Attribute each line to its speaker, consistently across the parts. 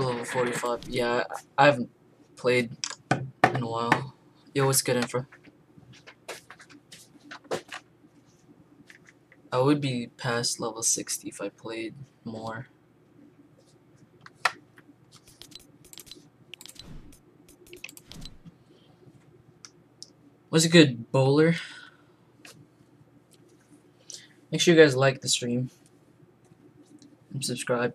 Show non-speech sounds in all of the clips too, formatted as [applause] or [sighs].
Speaker 1: Level 45. Yeah, I haven't played in a while. Yo, what's good, Infra? I would be past level 60 if I played more. Was a good bowler. Make sure you guys like the stream and subscribe.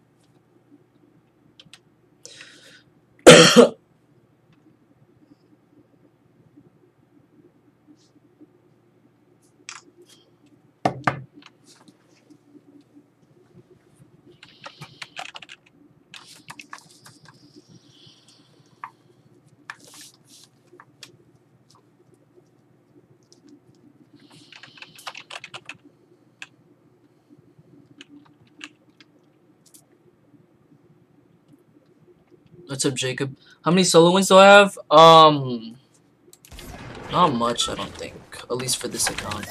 Speaker 1: Up, Jacob? How many solo wins do I have? Um, not much, I don't think. At least for this account.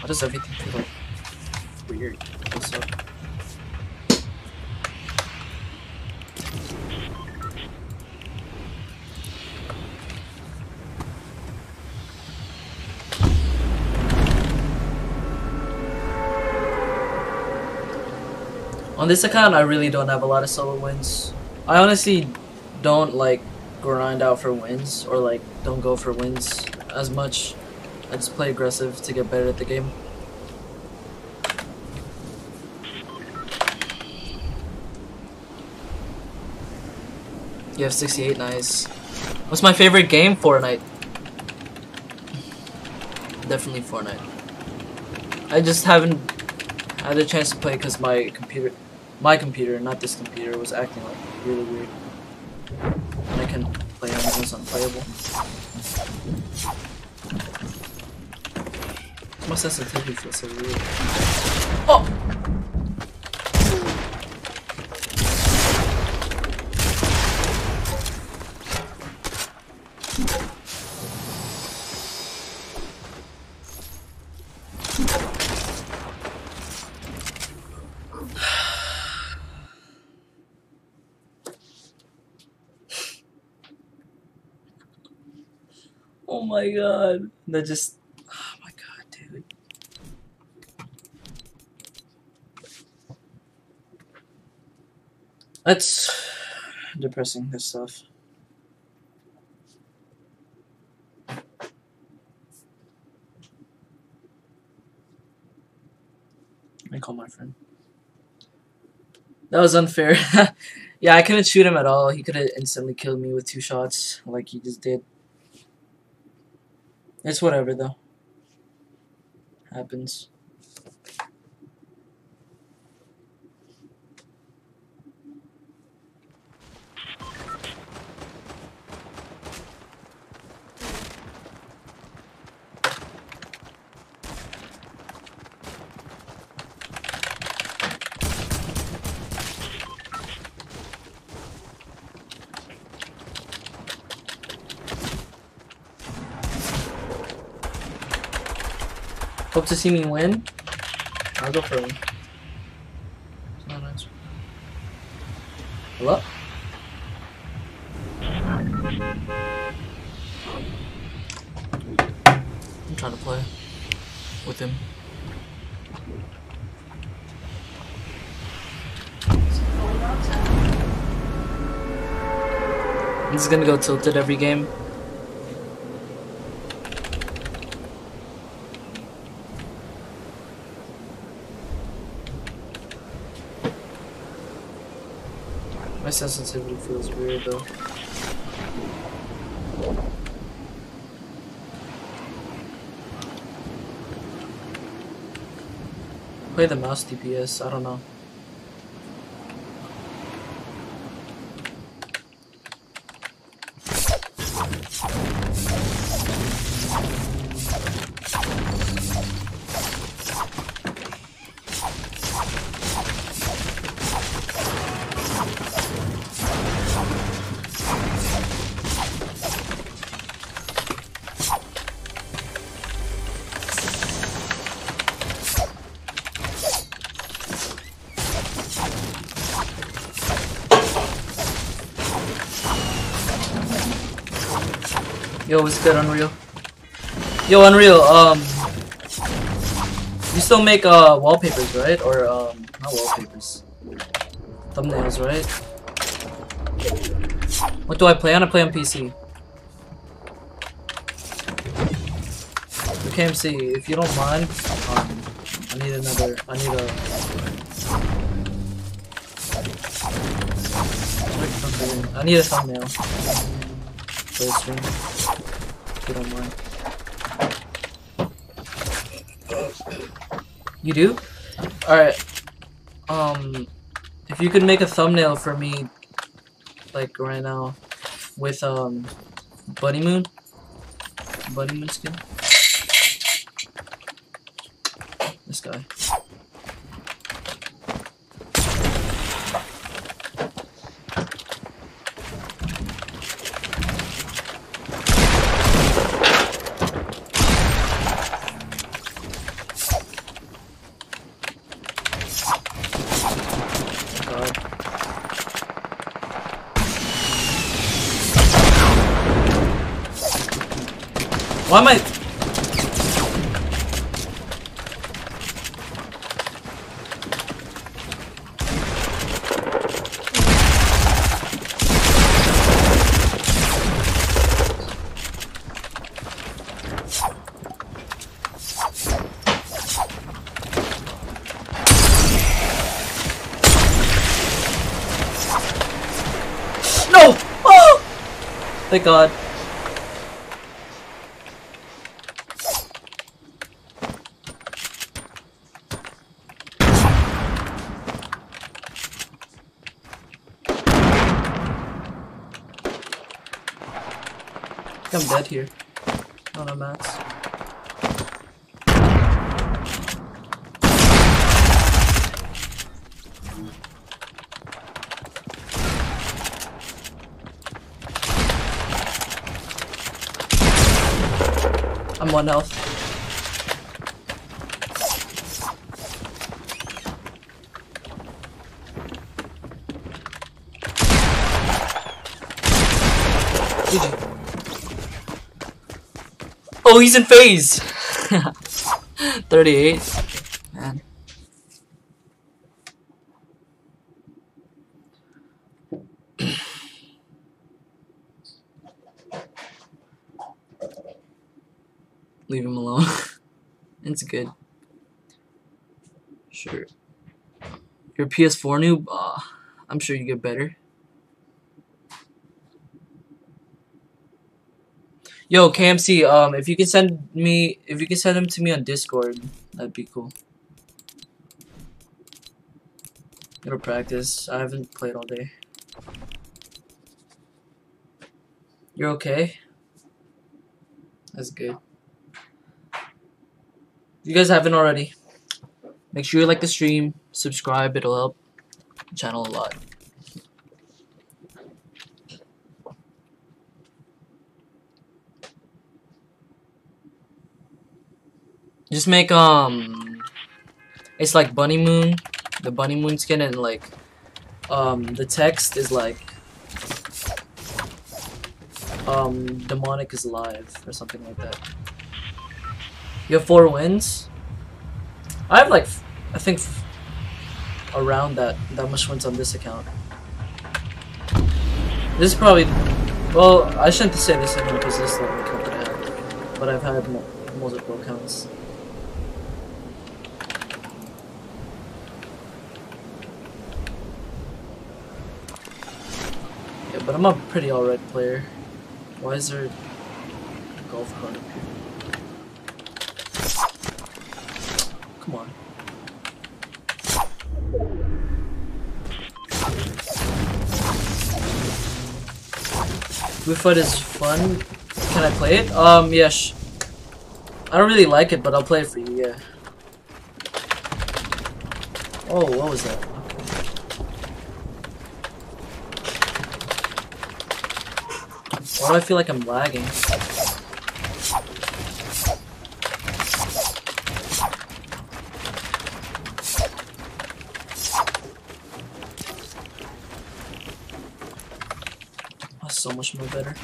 Speaker 1: What does everything feel like weird? This account, I really don't have a lot of solo wins. I honestly don't like grind out for wins or like don't go for wins as much. I just play aggressive to get better at the game. You have 68, nice. What's my favorite game? Fortnite. Definitely Fortnite. I just haven't had a chance to play because my computer, my computer, not this computer, was acting like really weird. And I can play on it was unplayable. My sensitivity feels so weird. Oh! Oh my god. That just. Oh my god, dude. That's depressing, this stuff. I call my friend. That was unfair. [laughs] yeah, I couldn't shoot him at all. He could have instantly killed me with two shots, like he just did. It's whatever though. Happens. Hope to see me win. I'll go for a win. Nice. Hello? I'm trying to play with him. This is gonna go tilted every game. My sensitivity feels weird though. Play the mouse DPS, I don't know. Yo, what's good, Unreal? Yo, Unreal, um... You still make, uh, wallpapers, right? Or, um, not wallpapers. Thumbnails, right? What do I play on? I play on PC. KMC, if you don't mind, um, I need another, I need a... I need a thumbnail for the stream, if you don't mind. You do? Alright. Um, if you could make a thumbnail for me, like right now, with, um, Bunny Moon? Bunny Moon skin? This guy. Why am I oh! Thank God. I'm dead here. Mats. one health. GG. Oh, he's in phase! [laughs] 38. Man. [clears throat] leave him alone. [laughs] it's good. Sure. Your PS4 noob? Uh, I'm sure you get better. Yo, KMC, um, if you can send me, if you can send them to me on Discord, that'd be cool. Gotta practice. I haven't played all day. You're okay? That's good. If you guys haven't already, make sure you like the stream, subscribe, it'll help the channel a lot. Just make, um, it's like Bunny Moon, the Bunny Moon skin, and like, um, the text is like, um, Demonic is alive, or something like that. You have four wins? I have like, I think around that, that much wins on this account. This is probably, well, I shouldn't say this anymore because this is the only account that I have. But I've had multiple accounts. But I'm a pretty alright player. Why is there a golf cart up here? Come on. Food is fun. Can I play it? Um, yes. I don't really like it, but I'll play it for you, yeah. Oh, what was that? Why do I feel like I'm lagging? That's so much more better.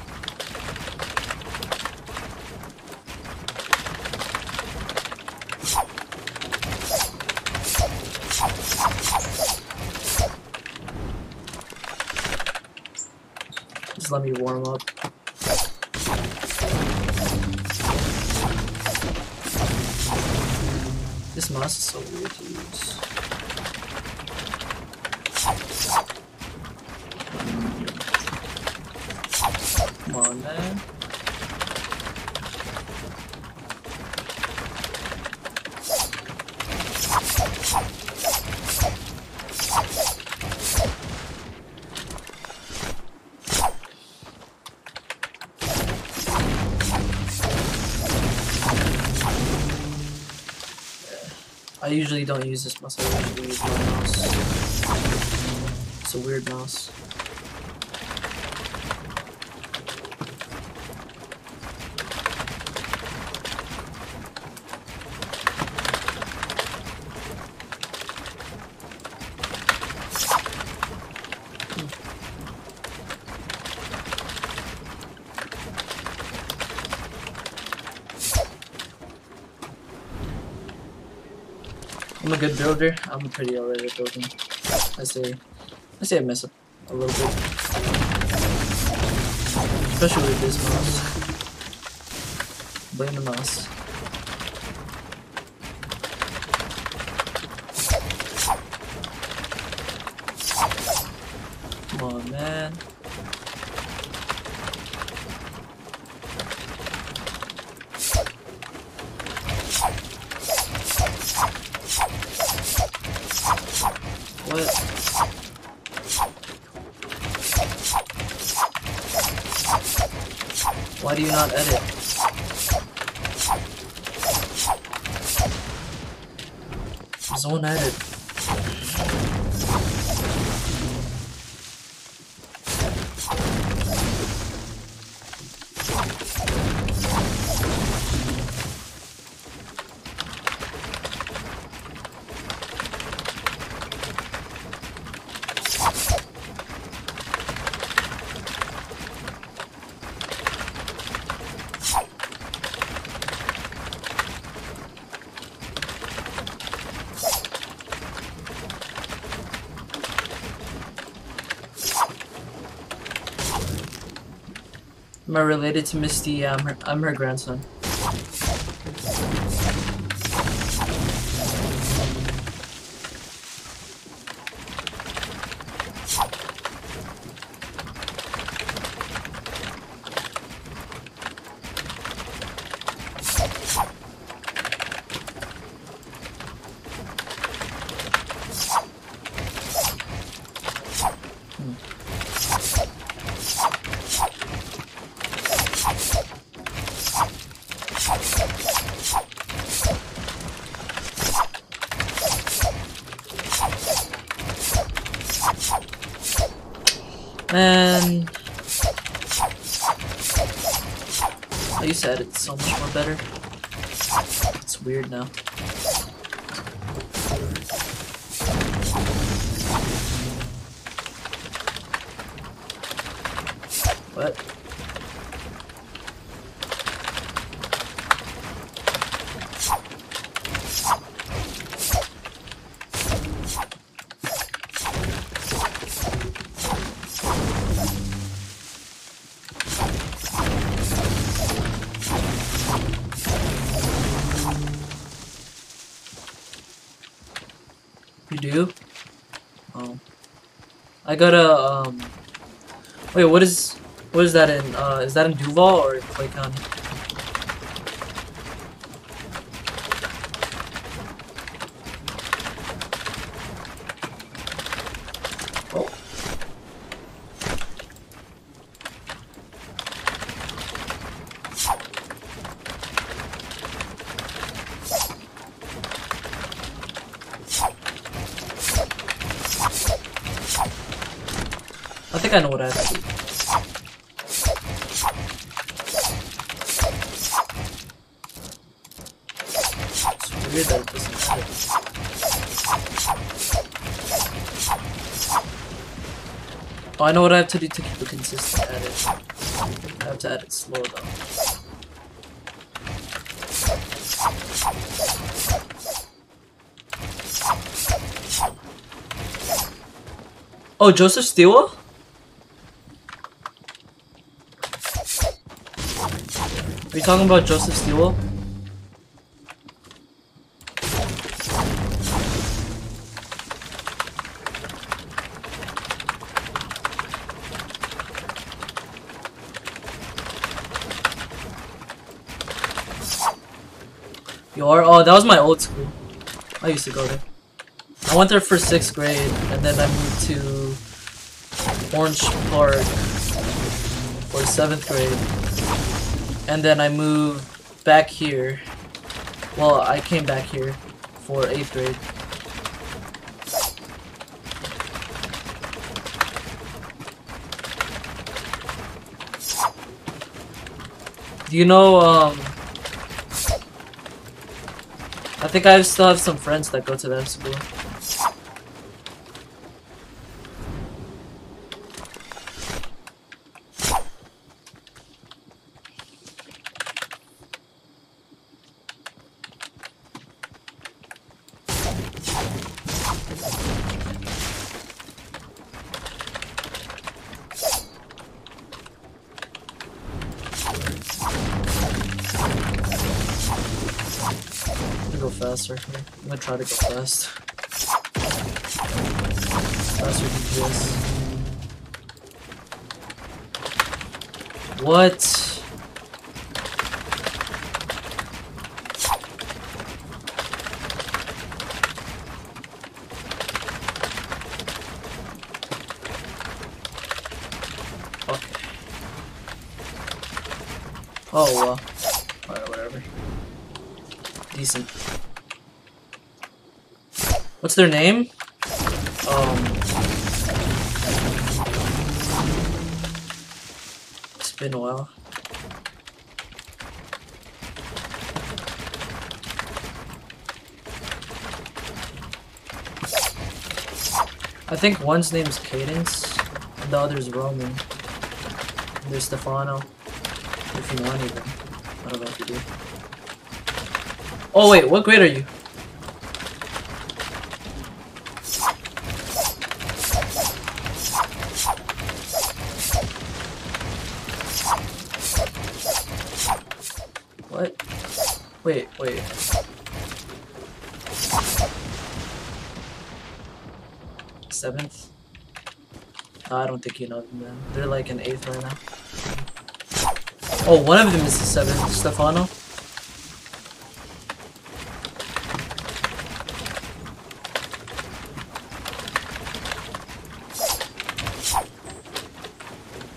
Speaker 1: let me warm up. This mouse usually don't use this mouse, I usually use my mouse. It's a weird mouse. Good builder. I'm pretty alright at building. I say, I say I mess up a little bit, especially with this mouse. Blame the mouse. Come on, man. What? Why do you not edit? Zone edit. I related to Misty? I'm her, I'm her grandson. I got a, um... Wait, what is... What is that in, uh, is that in Duval or Clay I know what I have to do to keep it consistent it I have to add it slow though. Oh, Joseph Steele? Are you talking about Joseph Steele? That was my old school. I used to go there. I went there for sixth grade, and then I moved to Orange Park for seventh grade. And then I moved back here. Well, I came back here for eighth grade. Do you know, um, I think I still have some friends that go to that school. faster. I'm gonna try to go fast. Faster than this. What? Okay. Oh well. Alright, whatever. Decent. What's their name? Um, it's been a while. I think one's name's Cadence, and the other's Roman. And there's Stefano. If you know anything. I don't know if you do. Oh wait, what grade are you? Wait, wait. Seventh? I don't think you know them. They're like an eighth right now. Oh, one of them is the seventh, Stefano.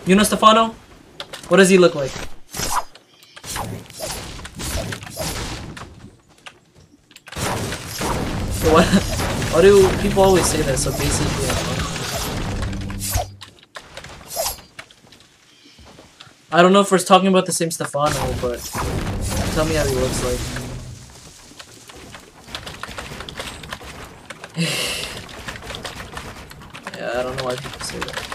Speaker 1: You know Stefano? What does he look like? What? Why do people always say that? So basically, I don't know if we're talking about the same Stefano, but tell me how he looks like. yeah, I don't know why people say that.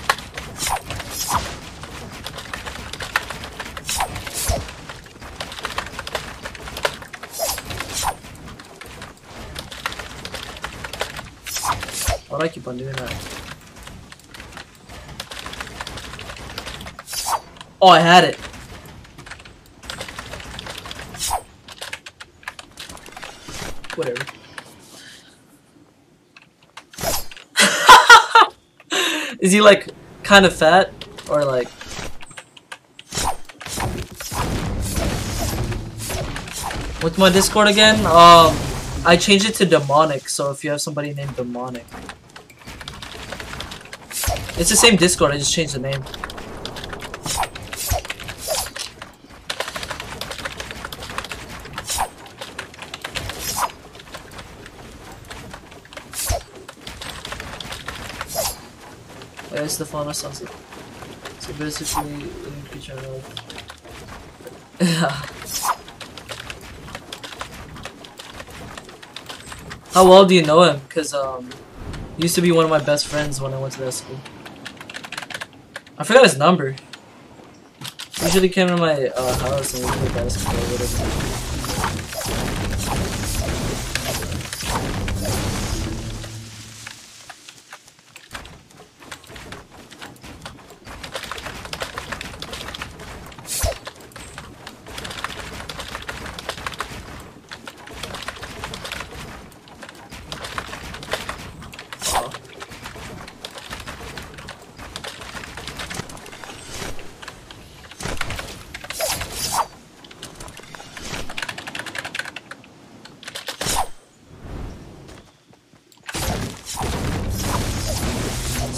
Speaker 1: Why do I keep on doing that? Oh, I had it. Whatever. [laughs] Is he like kind of fat or like What's my Discord again? Um I changed it to demonic, so if you have somebody named demonic it's the same Discord, I just changed the name. Where's Stefano Sunset? So basically, in creature [laughs] Yeah. How well do you know him? Cause um, he used to be one of my best friends when I went to that school. I forgot his number. Usually came to my uh, house and played basketball or whatever.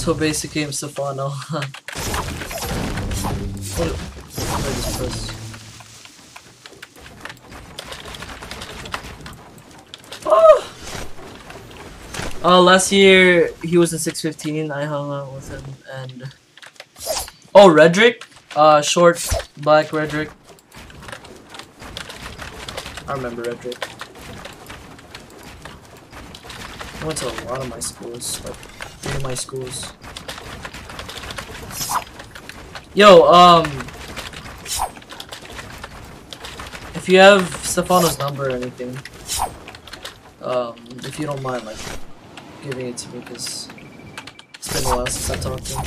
Speaker 1: So basic [laughs] what? What I just? Oh! Uh, last year he was in 615. I hung out with him and oh, Redrick, uh, short black Redrick. I remember Redrick. I went to a lot of my schools, like my schools. Yo, um, if you have Stefano's number or anything, um, if you don't mind, like, giving it to me, because it's been a while since I talked to him.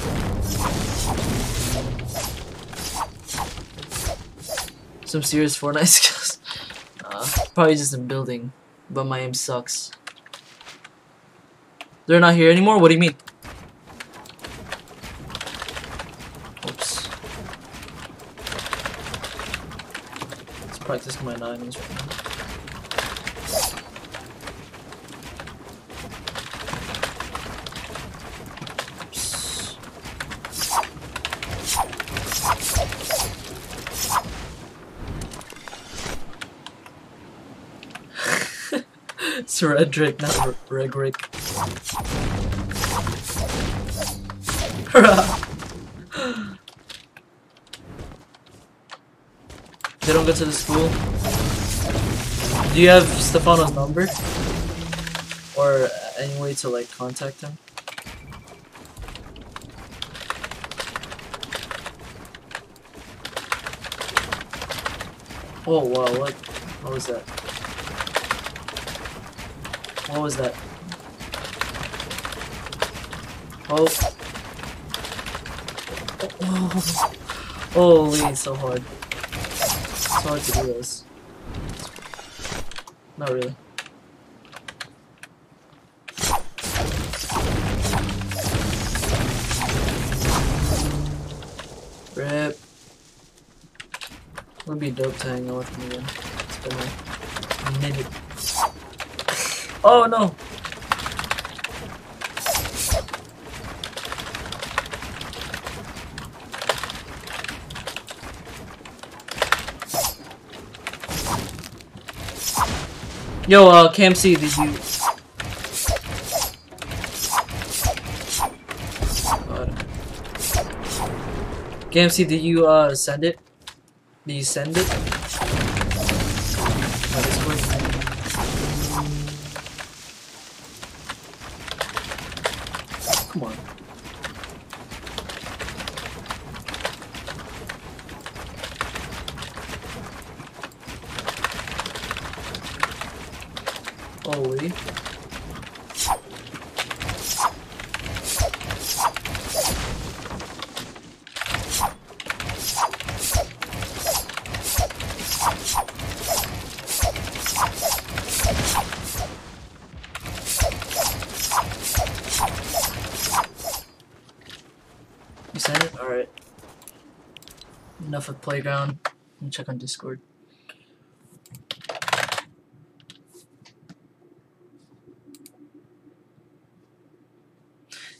Speaker 1: Some serious Fortnite [laughs] skills. Uh, probably just in building, but my aim sucks. They're not here anymore? What do you mean? Oops. Let's practice my nines right now. Oops. [laughs] it's Redrick, not R [laughs] They don't go to the school. Do you have Stefano's number? Or any way to like contact him? Oh wow, what what was that? What was that? Oh. Oh. Holy, so hard. So hard to do this. Not really. Rip. Would be dope to hang out with him again. It's been a minute. Oh no! Yo, uh, KMC, did you... God. KMC, did you, uh, send it? Did you send it? My Discord? Come on. Holy. You sent it? Alright. Enough of playground. Check on Discord.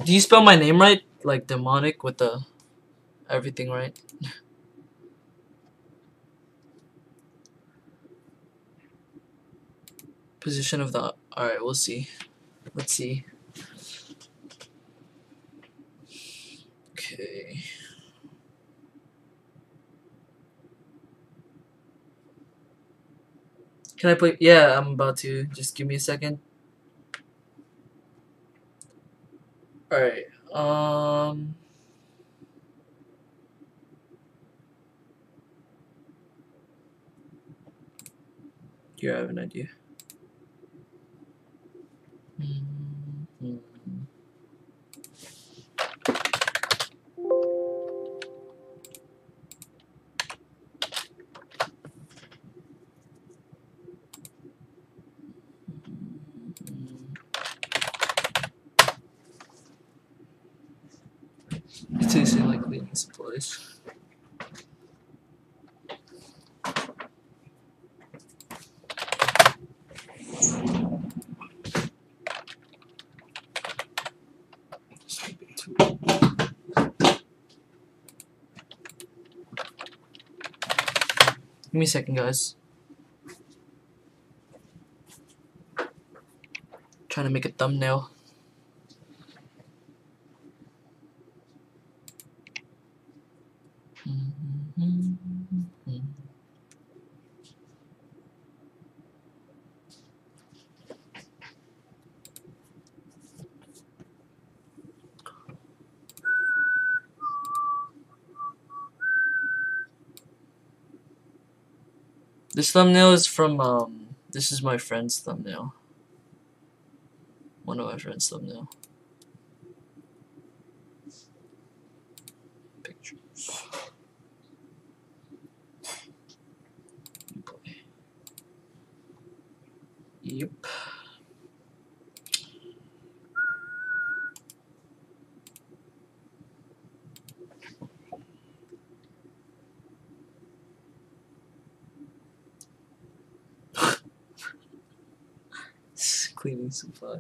Speaker 1: Do you spell my name right? Like demonic with the everything right? [laughs] Position of the alright, we'll see. Let's see. Okay. Can I play? Yeah, I'm about to. Just give me a second. Alright, um... Do I have an idea? Mhm. It tastes like cleaning supplies. Just a bit too- me a second, guys. Trying to make a thumbnail. Thumbnail is from, um, this is my friend's thumbnail. One of my friend's thumbnail. Pictures. Yep. Cleaning supply.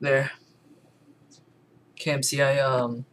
Speaker 1: There. KMC, I, um,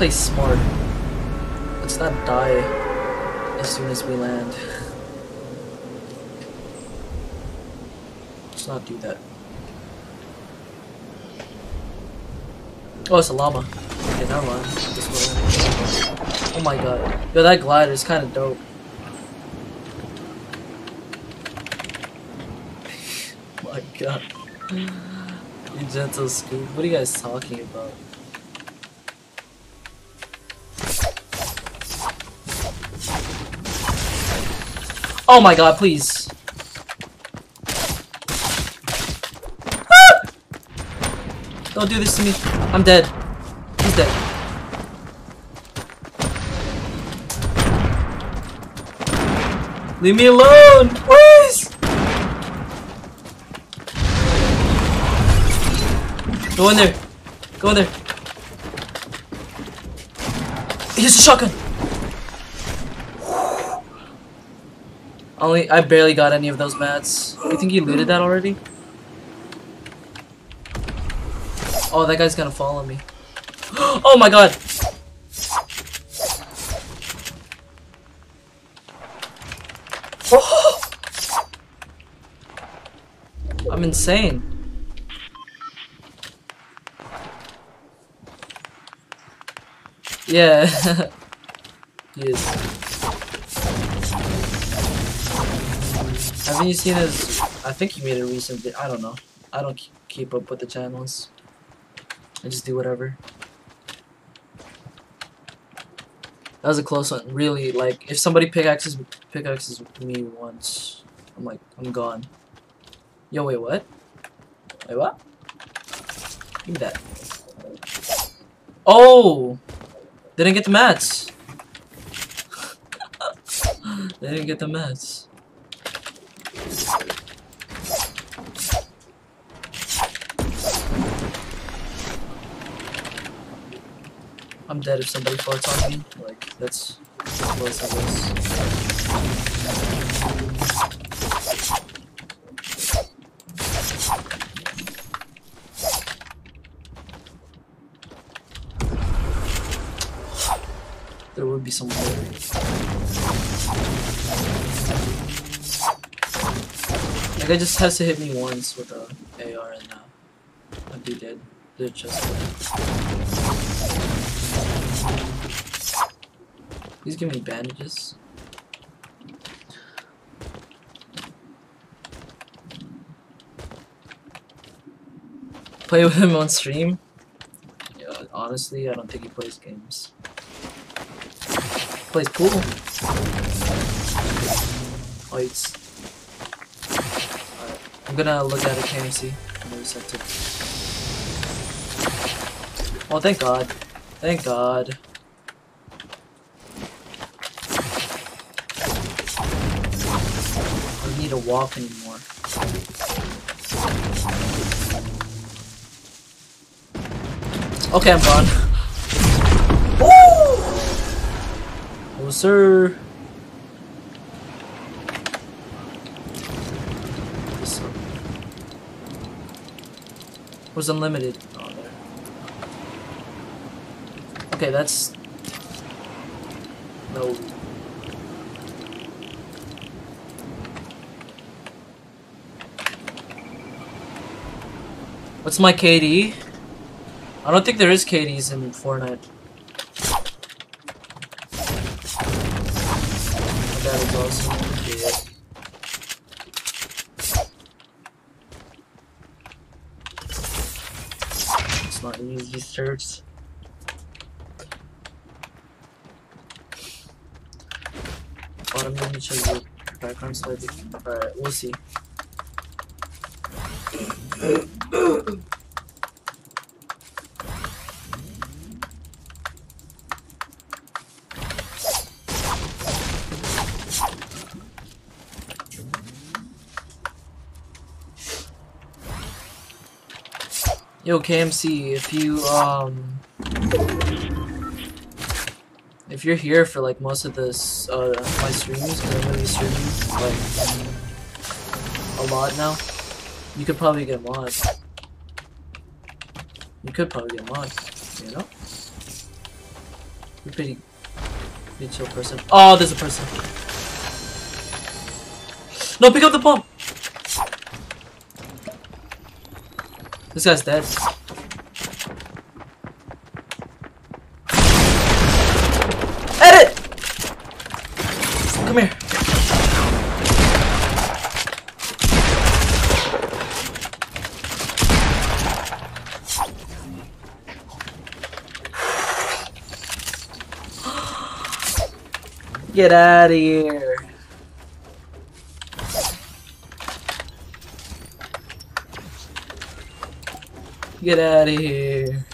Speaker 1: play smart. Let's not die as soon as we land. Let's not do that. Oh, it's a llama. Okay, never mind. Oh my god. Yo, that glider is kind of dope. [laughs] my god. You gentle scoop. What are you guys talking about? Oh my god, please. Ah! Don't do this to me. I'm dead. He's dead. Leave me alone, please. Go in there. Go in there. Here's a shotgun. Only I barely got any of those mats. You think he looted that already? Oh, that guy's gonna follow me. [gasps] Oh my god! Oh! [gasps] I'm insane. Yeah. [laughs] he is. I think he made a recent. I don't know. I don't keep, up with the channels. I just do whatever. That was a close one. Really, like if somebody pickaxes pickaxes me once, I'm like I'm gone. Yo, wait, what? Wait, what? Give me that. Oh! Didn't get the mats. they didn't get the mats. [laughs] I'm dead if somebody farts on me. Like, that's close, I guess. There would be someone there. Like, guy just has to hit me once with a AR and uh, I'd be dead. They're just Please give me bandages. Play with him on stream? Yeah, honestly, I don't think he plays games. He Plays pool. Oh, Lights. Alright, I'm gonna look at a KMC. I'm gonna set it. Oh, thank God. Thank God. Walk anymore. Okay, I'm gone. Oh, sir. Was unlimited. Oh. Okay, that's no. What's my KD? I don't think there is KDs in Fortnite. That is dead. Let's not these shirts. Bottom me check the background think- Alright, we'll see. Yo, KMC, if you, um... If you're here for, like, most of this, uh, my streams, because I'm gonna be streaming, like, a lot now, you could probably get mod. You could probably get mod, you know? You're pretty, pretty chill person. Oh, there's a person. No, pick up the bomb! This guy's dead. Get out of here. Get out of here.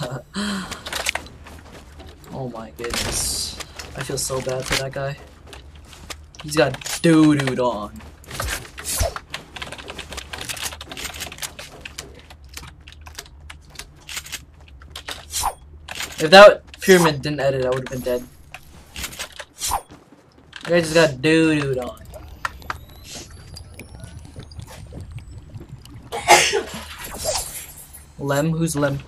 Speaker 1: [laughs] oh my goodness. I feel so bad for that guy. He's got doo-dooed on. If that pyramid didn't edit, I would have been dead. The guy just got doo-dooed on. [coughs] Lem? Who's Lem?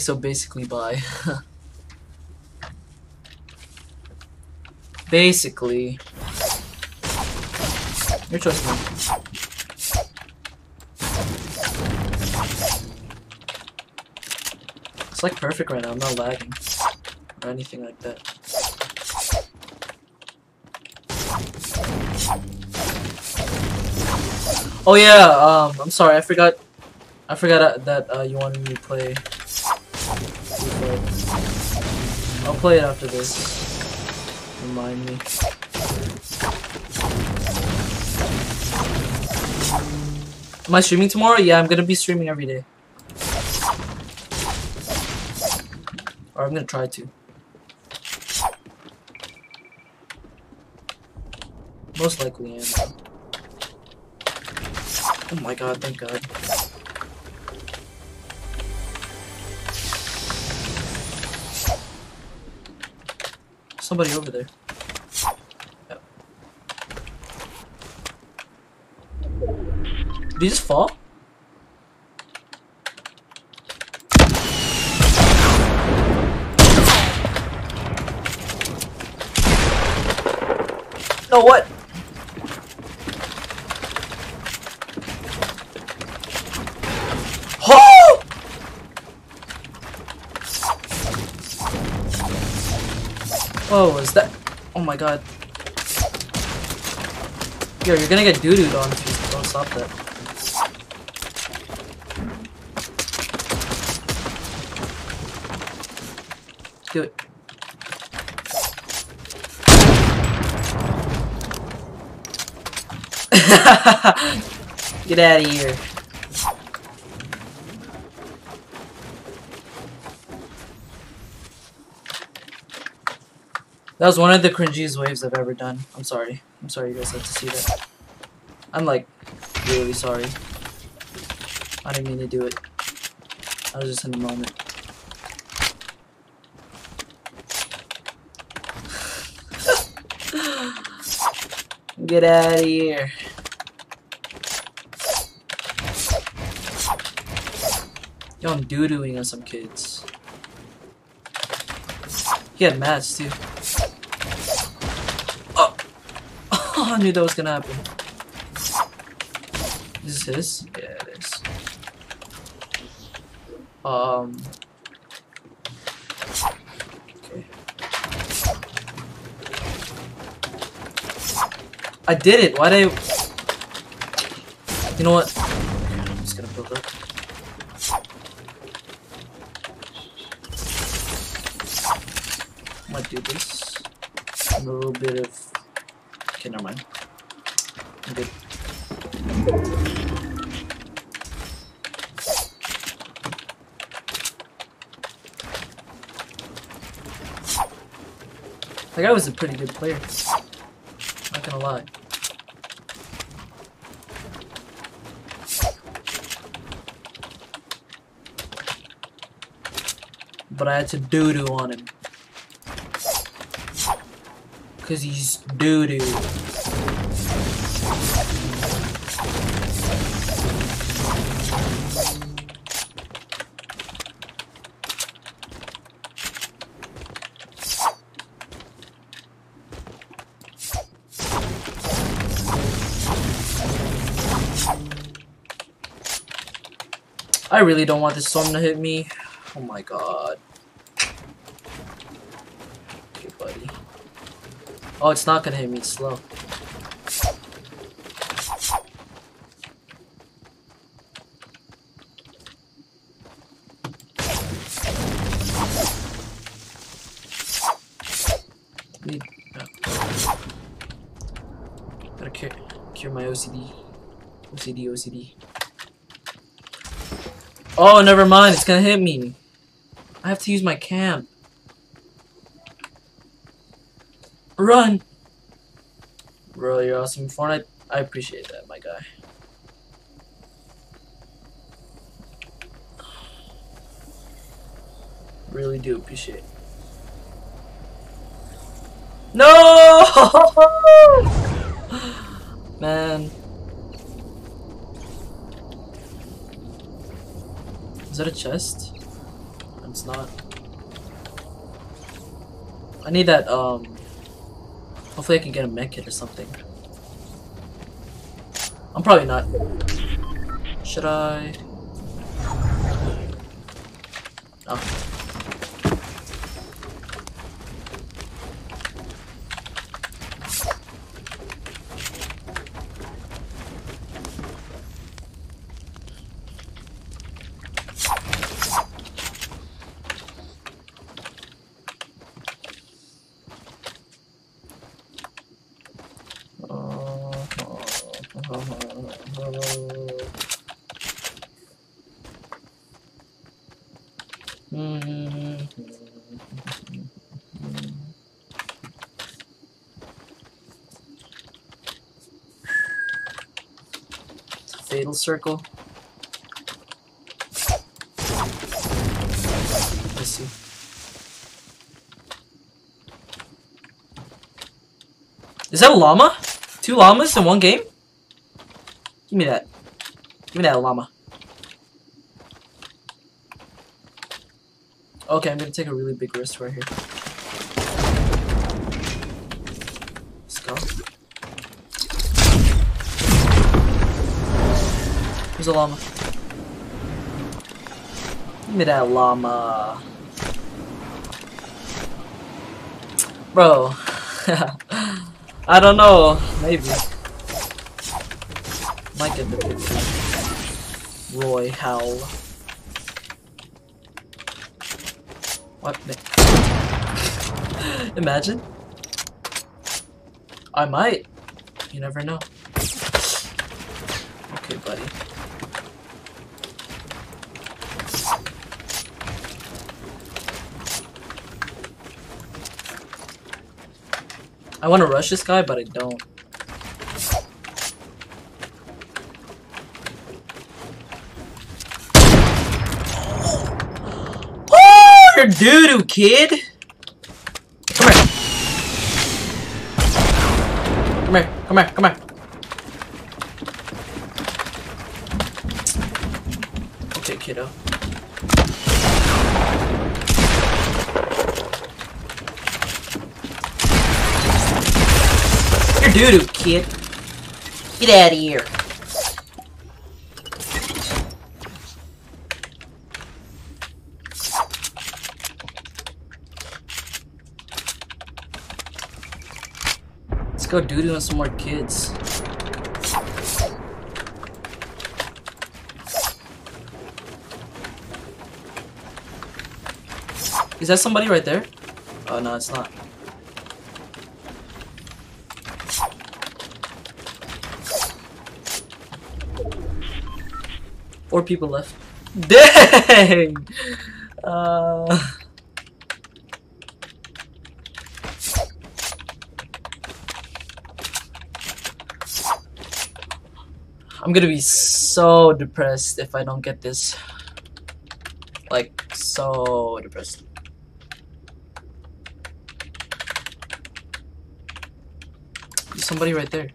Speaker 1: So basically bye. [laughs] basically. It's like perfect right now, I'm not lagging. Or anything like that. Oh yeah, um, I'm sorry, I forgot. I forgot uh, that uh, you wanted me to play. I'll play it after this. Remind me. Am I streaming tomorrow? Yeah, I'm gonna be streaming every day. Or I'm gonna try to. Most likely am. Oh my god, thank god. Somebody over there. Did he just fall? No, what? Oh! Whoa, is that? Oh my god. Yo, you're gonna get doo-dooed on if you don't stop that. Do it. [laughs] Get out of here. That was one of the cringiest waves I've ever done. I'm sorry. I'm sorry you guys had to see that. I'm like, really sorry. I didn't mean to do it. I was just in the moment. [laughs] Get out of here. Yo, I'm doo-dooing on some kids. He had mats too. Oh. oh, I knew that was gonna happen. Is this his? Yeah, it is. Um. Okay. I did it. Why did I? You know what? I'm just gonna build up. I might do this. And a little bit of. Okay, never mind. I'm good. That guy was a pretty good player. Not gonna lie. But I had to doo-doo on him. Cause he's doo-doo. I really don't want this storm to hit me. Oh my god. Okay, buddy. Oh, it's not gonna hit me, it's slow. Cure my OCD. OCD, OCD. Oh, never mind. It's gonna hit me. I have to use my camp. Run! Bro, you're awesome. Fortnite, I appreciate that, my guy. Really do appreciate it. No! [laughs] Man. That a chest? It's not. I need that, um... Hopefully I can get a med kit or something. I'm probably not. Should I? Oh. Fatal circle. Let's see. Is that a llama? Two llamas in one game? Give me that. Give me that llama. Okay, I'm gonna take a really big risk right here. Let's go. There's a llama. Give me that llama. Bro. [laughs] I don't know. Maybe. Might get the big Roy Howl. What? [laughs] Imagine. I might. You never know. Okay, buddy. I want to rush this guy, but I don't. Oh, you're doo-doo, kid! Come here. Come here, come here, come here. Okay, kiddo. You're doo-doo, kid. Get out of here. Let's go doo-doo on some more kids. Is that somebody right there? Oh, no, it's not. Four people left. Dang! Uh... I'm gonna be so depressed if I don't get this. Like, so depressed. There's somebody right there.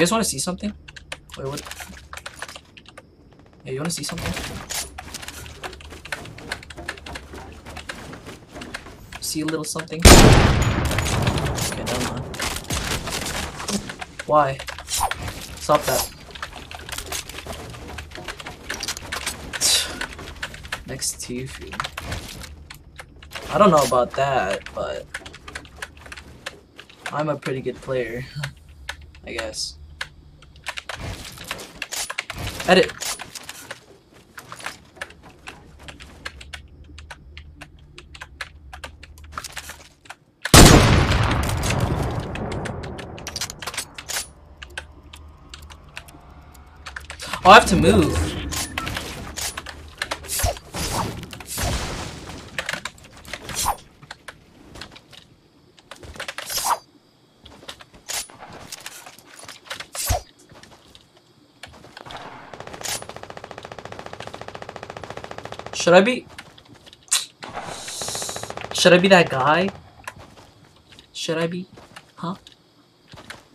Speaker 1: You guys want to see something? Wait, what? Hey, you want to see something? See a little something? Okay, never mind. Why? Stop that. [sighs] Next to you. I don't know about that, but I'm a pretty good player, [laughs] I guess. Edit. I have to move. Should I be... Should I be that guy? Should I be? Huh?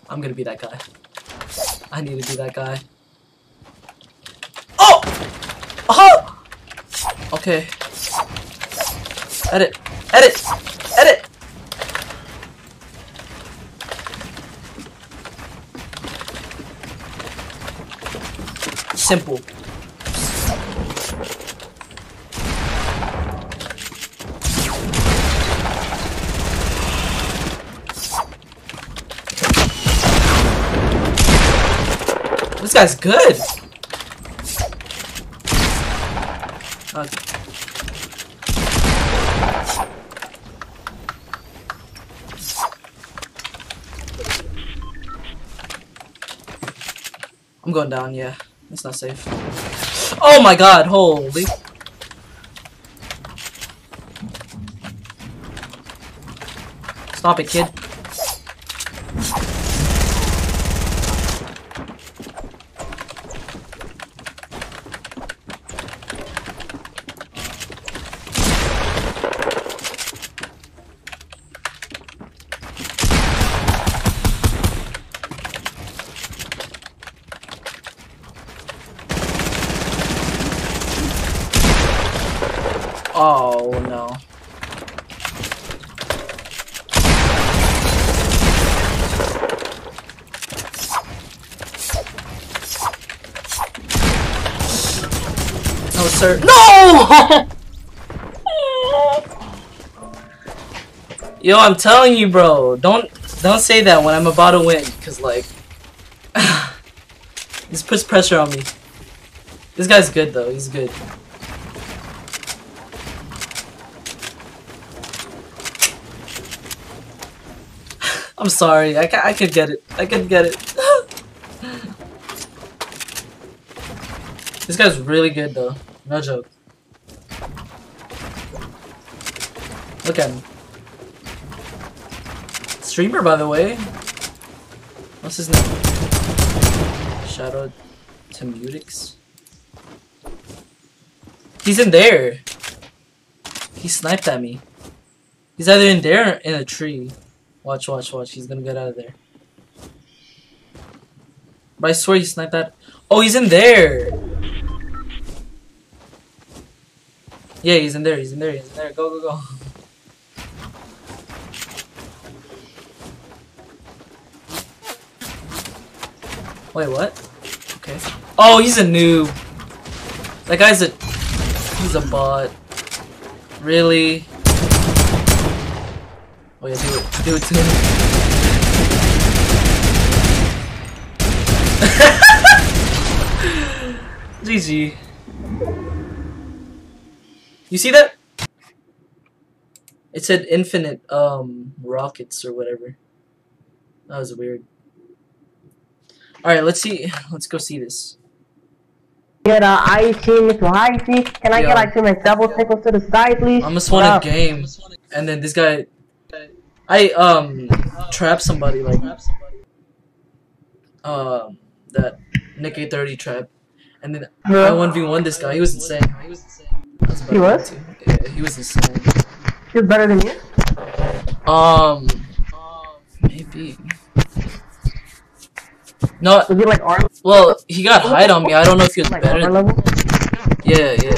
Speaker 1: I'm gonna be that guy. I need to be that guy. Oh! Oh! Okay. Edit. Edit! Edit! Simple. Guy's good. Okay. I'm going down, yeah. It's not safe. Oh my god, holy. Stop it, kid. Yo, I'm telling you, bro. Don't don't say that when I'm about to win, cause like, [sighs] this puts pressure on me. This guy's good though. He's good. [laughs] I'm sorry. I, I could get it. I could get it. [laughs] this guy's really good though. No joke. Look at him. Streamer, by the way. What's his name? Shadow Temutix. He's in there. He sniped at me. He's either in there or in a tree. Watch, watch, watch. He's gonna get out of there. But I swear he sniped that. Oh, he's in there! Yeah, he's in there, he's in there, he's in there. Go, go, go. [laughs] Wait, what? Okay. Oh, he's a noob. That guy's a... He's a bot. Really? Oh yeah, do it. Do it to him. [laughs] GG. You see that? It said infinite um rockets or whatever. That was weird. Alright, let's see let's go see this.
Speaker 2: Get a icy, Mr. Icy. Can I
Speaker 1: Yo.
Speaker 2: get like two double tickles to the side, please?
Speaker 1: I almost won a game and then this guy I um trap somebody like um that Nick A30 trap and then I 1v1 this guy. He was insane. I was about
Speaker 2: He was?
Speaker 1: Yeah, he was insane.
Speaker 2: He was better than you.
Speaker 1: Um, maybe. No,
Speaker 2: Was he like arm,
Speaker 1: well, he got hide on me. I don't know if he was
Speaker 2: like
Speaker 1: better.
Speaker 2: level?
Speaker 1: Yeah, yeah.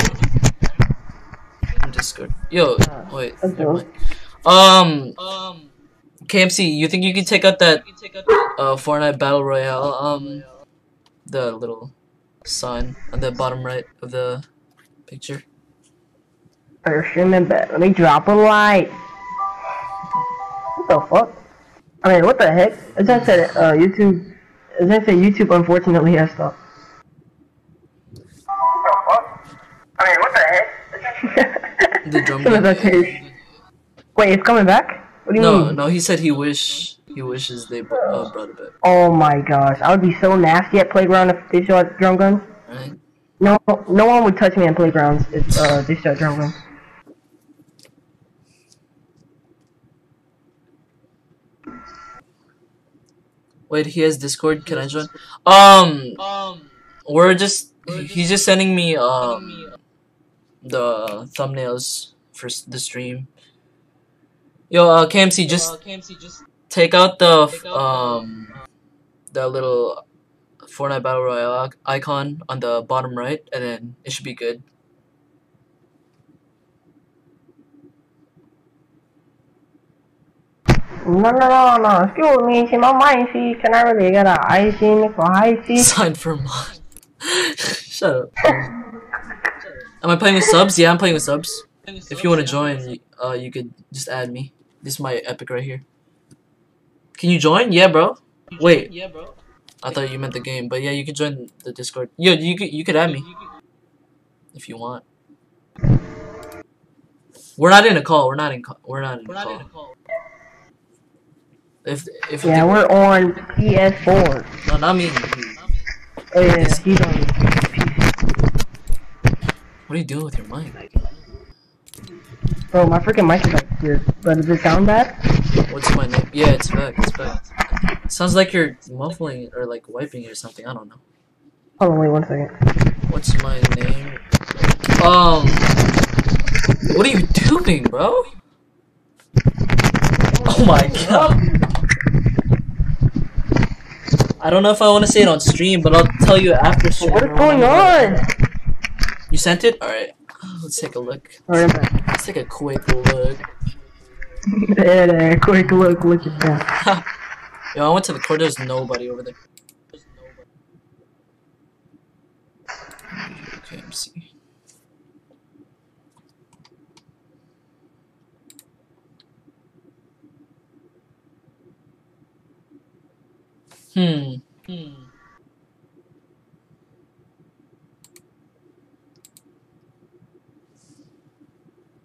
Speaker 1: On Discord. Yo, wait.
Speaker 2: That's
Speaker 1: never Um, KMC, you think you can take out that uh Fortnite Battle Royale? Um, the little sign on the bottom right of the picture.
Speaker 2: Or streaming bet. Let me drop a light. What the fuck? I mean, what the heck? It just said uh, YouTube. It just say, YouTube unfortunately has stopped. I mean, what the heck? [laughs]
Speaker 1: The [laughs] drum
Speaker 2: Some of
Speaker 1: gun.
Speaker 2: case. Wait, it's coming back? What do you
Speaker 1: No,
Speaker 2: mean?
Speaker 1: no, he said he wish he wishes they br- uh, brought it back.
Speaker 2: Oh my gosh, I would be so nasty at playground if they shot drum guns.
Speaker 1: Right?
Speaker 2: No, no one would touch me in playgrounds if uh, they shot drum guns.
Speaker 1: Wait, he has Discord. Can I join? Um, we're just he's just sending me um the thumbnails for the stream. Yo, uh, KMC, just take out the um the little Fortnite Battle Royale icon on the bottom right, and then it should be good.
Speaker 2: No, no, no, no. Excuse me, see my mind, see. Can I really get a icy, for icy?
Speaker 1: Sign for mod. [laughs] Shut up. Am I playing with subs? Yeah, I'm playing with subs. If you want to join, y- uh, you could just add me. This is my epic right here. Can you join? Yeah, bro. Wait,
Speaker 3: Yeah, bro.
Speaker 1: I thought you meant the game, but yeah, you could join the Discord. Yo, you could you could add me if you want. We're not in a call. We're not in. Call. We're not in a
Speaker 3: We're not in
Speaker 1: call. If if
Speaker 2: Yeah, we're on PS4.
Speaker 1: no, not me.
Speaker 2: Oh yeah, he's on.
Speaker 1: What are you doing with your mic?
Speaker 2: Bro, my freaking mic is like this, but does it sound bad?
Speaker 1: What's my name? Yeah, it's back. It's back. Sounds like you're muffling or like wiping or something. I don't know.
Speaker 2: Hold on, wait one second.
Speaker 1: What's my name? Um, what are you doing, bro? Oh my god. I don't know if I want to say it on stream, but I'll tell you after stream.
Speaker 2: What is going on?
Speaker 1: You sent it? Alright. Let's take a look.
Speaker 2: Alright,
Speaker 1: Let's take a quick look. [laughs]
Speaker 2: there, there, quick look, look at that.
Speaker 1: Yo, I went to the court. There's nobody over there. There's nobody. Okay, let me see. Hmm. Hmm.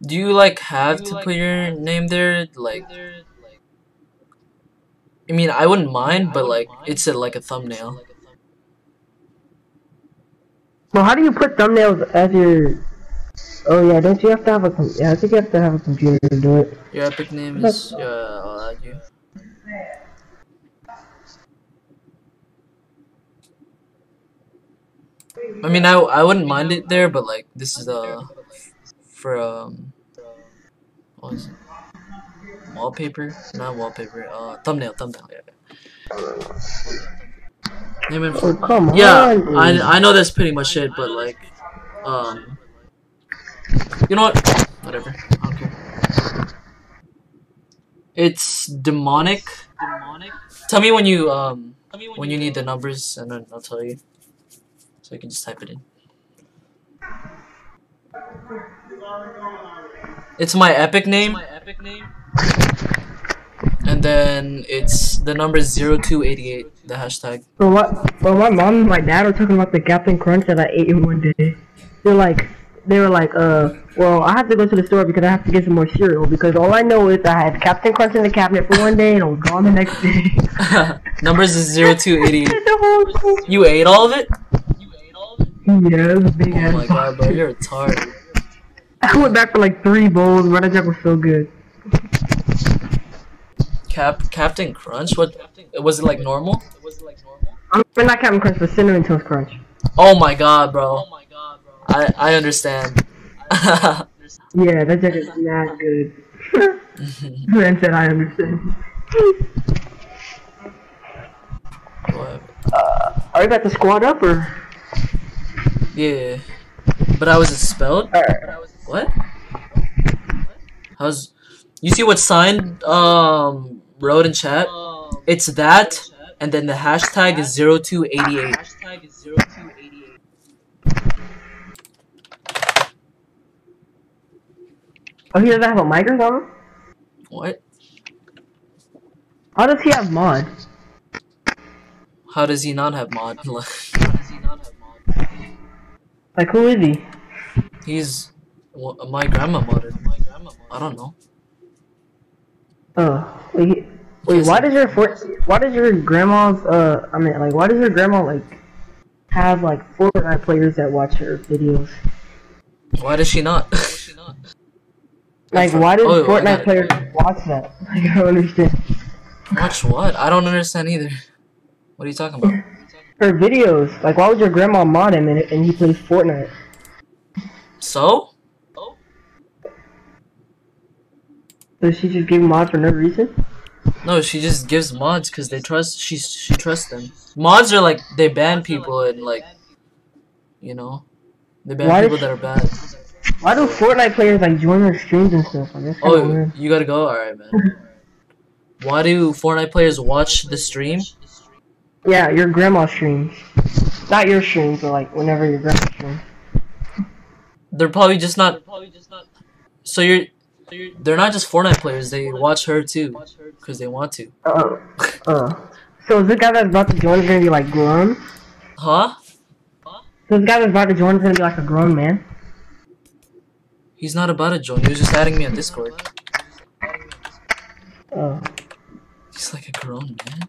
Speaker 1: Do you like have to put your name there? Like, I mean, I wouldn't mind, but like, it's a, like a thumbnail.
Speaker 2: Well, how do you put thumbnails as your... Oh yeah, don't you have to have a... Com yeah, I think you have to have a computer to do it.
Speaker 1: Your epic name is yeah. I'll add you. I mean, I I wouldn't mind it there, but like, this is uh for um, what is it? Wallpaper? Not wallpaper. Uh, thumbnail. Thumbnail. Yeah. Name and
Speaker 2: Oh, come
Speaker 1: yeah,
Speaker 2: on.
Speaker 1: I I know that's pretty much it, but like, um, you know what? Whatever. I. It's demonic. Demonic. Tell me when you um when you need the numbers, and then I'll tell you. So you can just type it in. It's my epic name. My epic name. And then it's the number is 0288, the hashtag.
Speaker 2: Bro, what? Bro, my mom and my dad were talking about the Captain Crunch that I ate in one day. They're like, they were like, uh, well, I have to go to the store because I have to get some more cereal because all I know is I had Captain Crunch in the cabinet for one day and it was gone the next day. [laughs]
Speaker 1: Numbers is 0288. [laughs]
Speaker 2: The whole thing.
Speaker 1: You ate all of it?
Speaker 2: Yeah, it was a big
Speaker 1: Oh
Speaker 2: ass.
Speaker 1: my god, bro, you're a tart. [laughs]
Speaker 2: I went back for like three bowls. Red Jack was so good.
Speaker 1: Cap Captain Crunch? What was it like normal? Was it like normal?
Speaker 2: I'm not Captain Crunch, but Cinnamon Toast Crunch.
Speaker 1: Oh my god, bro. Oh my god, bro. I I understand. [laughs]
Speaker 2: Yeah, that Jack is not good. [laughs] Man said I understand.
Speaker 1: What?
Speaker 2: Uh, are you about to squat up or?
Speaker 1: Yeah. But I was expelled?
Speaker 2: Alright.
Speaker 1: What? How's you see what sign um wrote in chat? It's that and then the hashtag is 0288.
Speaker 2: Oh, he doesn't have a microphone?
Speaker 1: What?
Speaker 2: How does he have mod?
Speaker 1: How does he not have mod? [laughs]
Speaker 2: Like, who is he?
Speaker 1: He's well, my grandma modded. I don't know.
Speaker 2: Oh, wait, wait. Why does your for- why does your grandma's uh I mean like why does your grandma like have like Fortnite players that watch her videos?
Speaker 1: Why does she not? [laughs]
Speaker 2: Like why does
Speaker 1: Oh, I got
Speaker 2: Fortnite
Speaker 1: it.
Speaker 2: players watch that? [laughs] Like, I don't understand.
Speaker 1: Watch what? I don't understand either. What are you talking about? [laughs]
Speaker 2: Her videos. Like why would your grandma mod him and, and he plays Fortnite?
Speaker 1: So?
Speaker 2: Does she just give mods for no reason?
Speaker 1: No, she just gives mods because they trust. She she trusts them. Mods are like they ban people and like, you know, they ban
Speaker 2: Why
Speaker 1: people that are bad.
Speaker 2: Why do Fortnite players like join her streams and stuff? Like,
Speaker 1: Oh,
Speaker 2: weird.
Speaker 1: you gotta go. All right, man. Why do Fortnite players watch the stream?
Speaker 2: Yeah, your grandma streams. Not your streams, but like whenever your grandma streams.
Speaker 1: They're probably just not. So you're. They're not just Fortnite players. They watch her too, because they want to.
Speaker 2: Uh, uh. So is this guy that's about to join is gonna be like grown?
Speaker 1: Huh?
Speaker 2: So this guy that's about to join is gonna be like a grown man?
Speaker 1: He's not about to join. He was just adding me on Discord.
Speaker 2: Oh.
Speaker 1: He's like a grown man.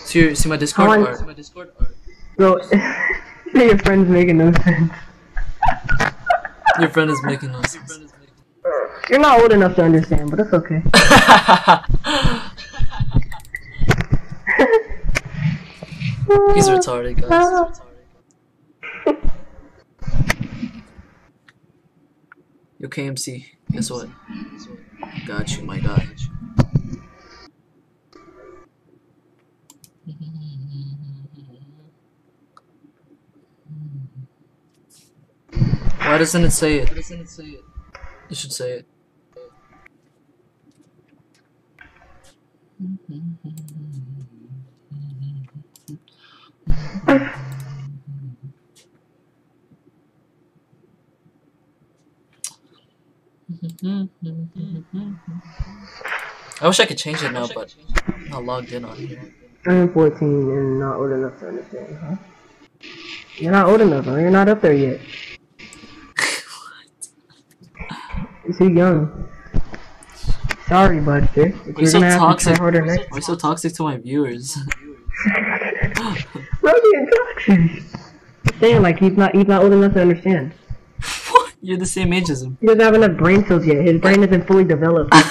Speaker 1: See, your, see my Discord?
Speaker 2: How
Speaker 1: Or,
Speaker 2: long-
Speaker 1: my Discord? Or,
Speaker 2: Bro, [laughs] your friend's making no sense.
Speaker 1: your friend is making no sense.
Speaker 2: You're not old enough to understand, but it's okay. [laughs]
Speaker 1: He's retarded, guys. He's retarded. [laughs] Yo, KMC, guess what? Got you, my guy. Why doesn't it say it? You should say it. I wish I could change it now, but I'm not logged in on here.
Speaker 2: I'm 14 and not old enough to understand, huh? You're not old enough, huh? You're not up there yet. [laughs] You're too young. Sorry, bud. You're,
Speaker 1: Why you
Speaker 2: you're
Speaker 1: so
Speaker 2: gonna have to
Speaker 1: toxic?
Speaker 2: try harder next
Speaker 1: Why you so toxic to my viewers? [laughs]
Speaker 2: Bro, you're toxic. Saying like he's not he's not old enough to understand.
Speaker 1: You're the same age as him.
Speaker 2: He doesn't have enough brain cells yet. His brain isn't fully developed. [laughs]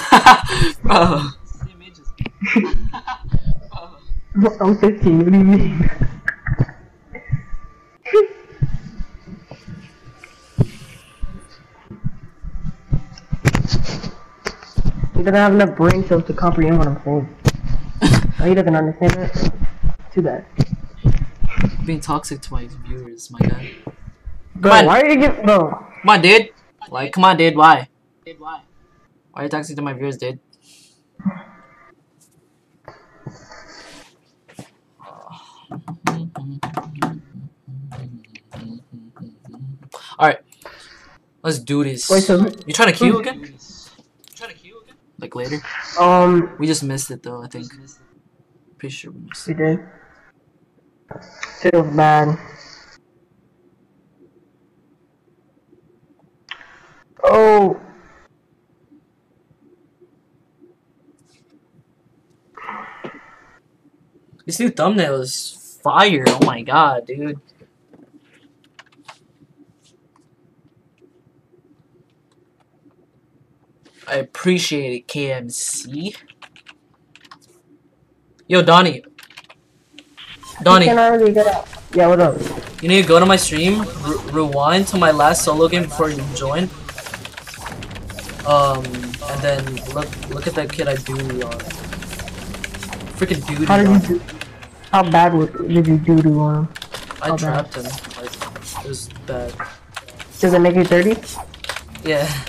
Speaker 2: Oh. [laughs]
Speaker 1: Bro.
Speaker 2: I'm 15. What do you mean? [laughs] he doesn't have enough brain cells to comprehend what I'm saying. Oh, he doesn't understand that. Too bad.
Speaker 1: Being toxic to my viewers, my guy.
Speaker 2: Bro, why are you get bro?
Speaker 1: Come on, dude. Like, come on, dude. Why? Dude, Why Why are you toxic to my viewers, dude? Alright. Let's do this.
Speaker 2: Wait, so
Speaker 1: You trying to queue again? Like later?
Speaker 2: um,
Speaker 1: We just missed it though, I think. Pretty sure we missed
Speaker 2: we
Speaker 1: it.
Speaker 2: did. Feels bad. Oh,
Speaker 1: This new thumbnail is fire. Oh my god, dude. I appreciate it, KMC. Yo, Donnie. Donnie,
Speaker 2: can I already get out. Yeah, what up?
Speaker 1: you need to go to my stream, re- rewind to my last solo game before you join. Um, and then look look at that kid I do on. Freaking dude.
Speaker 2: How did you do? How bad was, did you do to him?
Speaker 1: I
Speaker 2: how bad?
Speaker 1: trapped him. Like, it was bad.
Speaker 2: Does it make you dirty?
Speaker 1: Yeah. [laughs]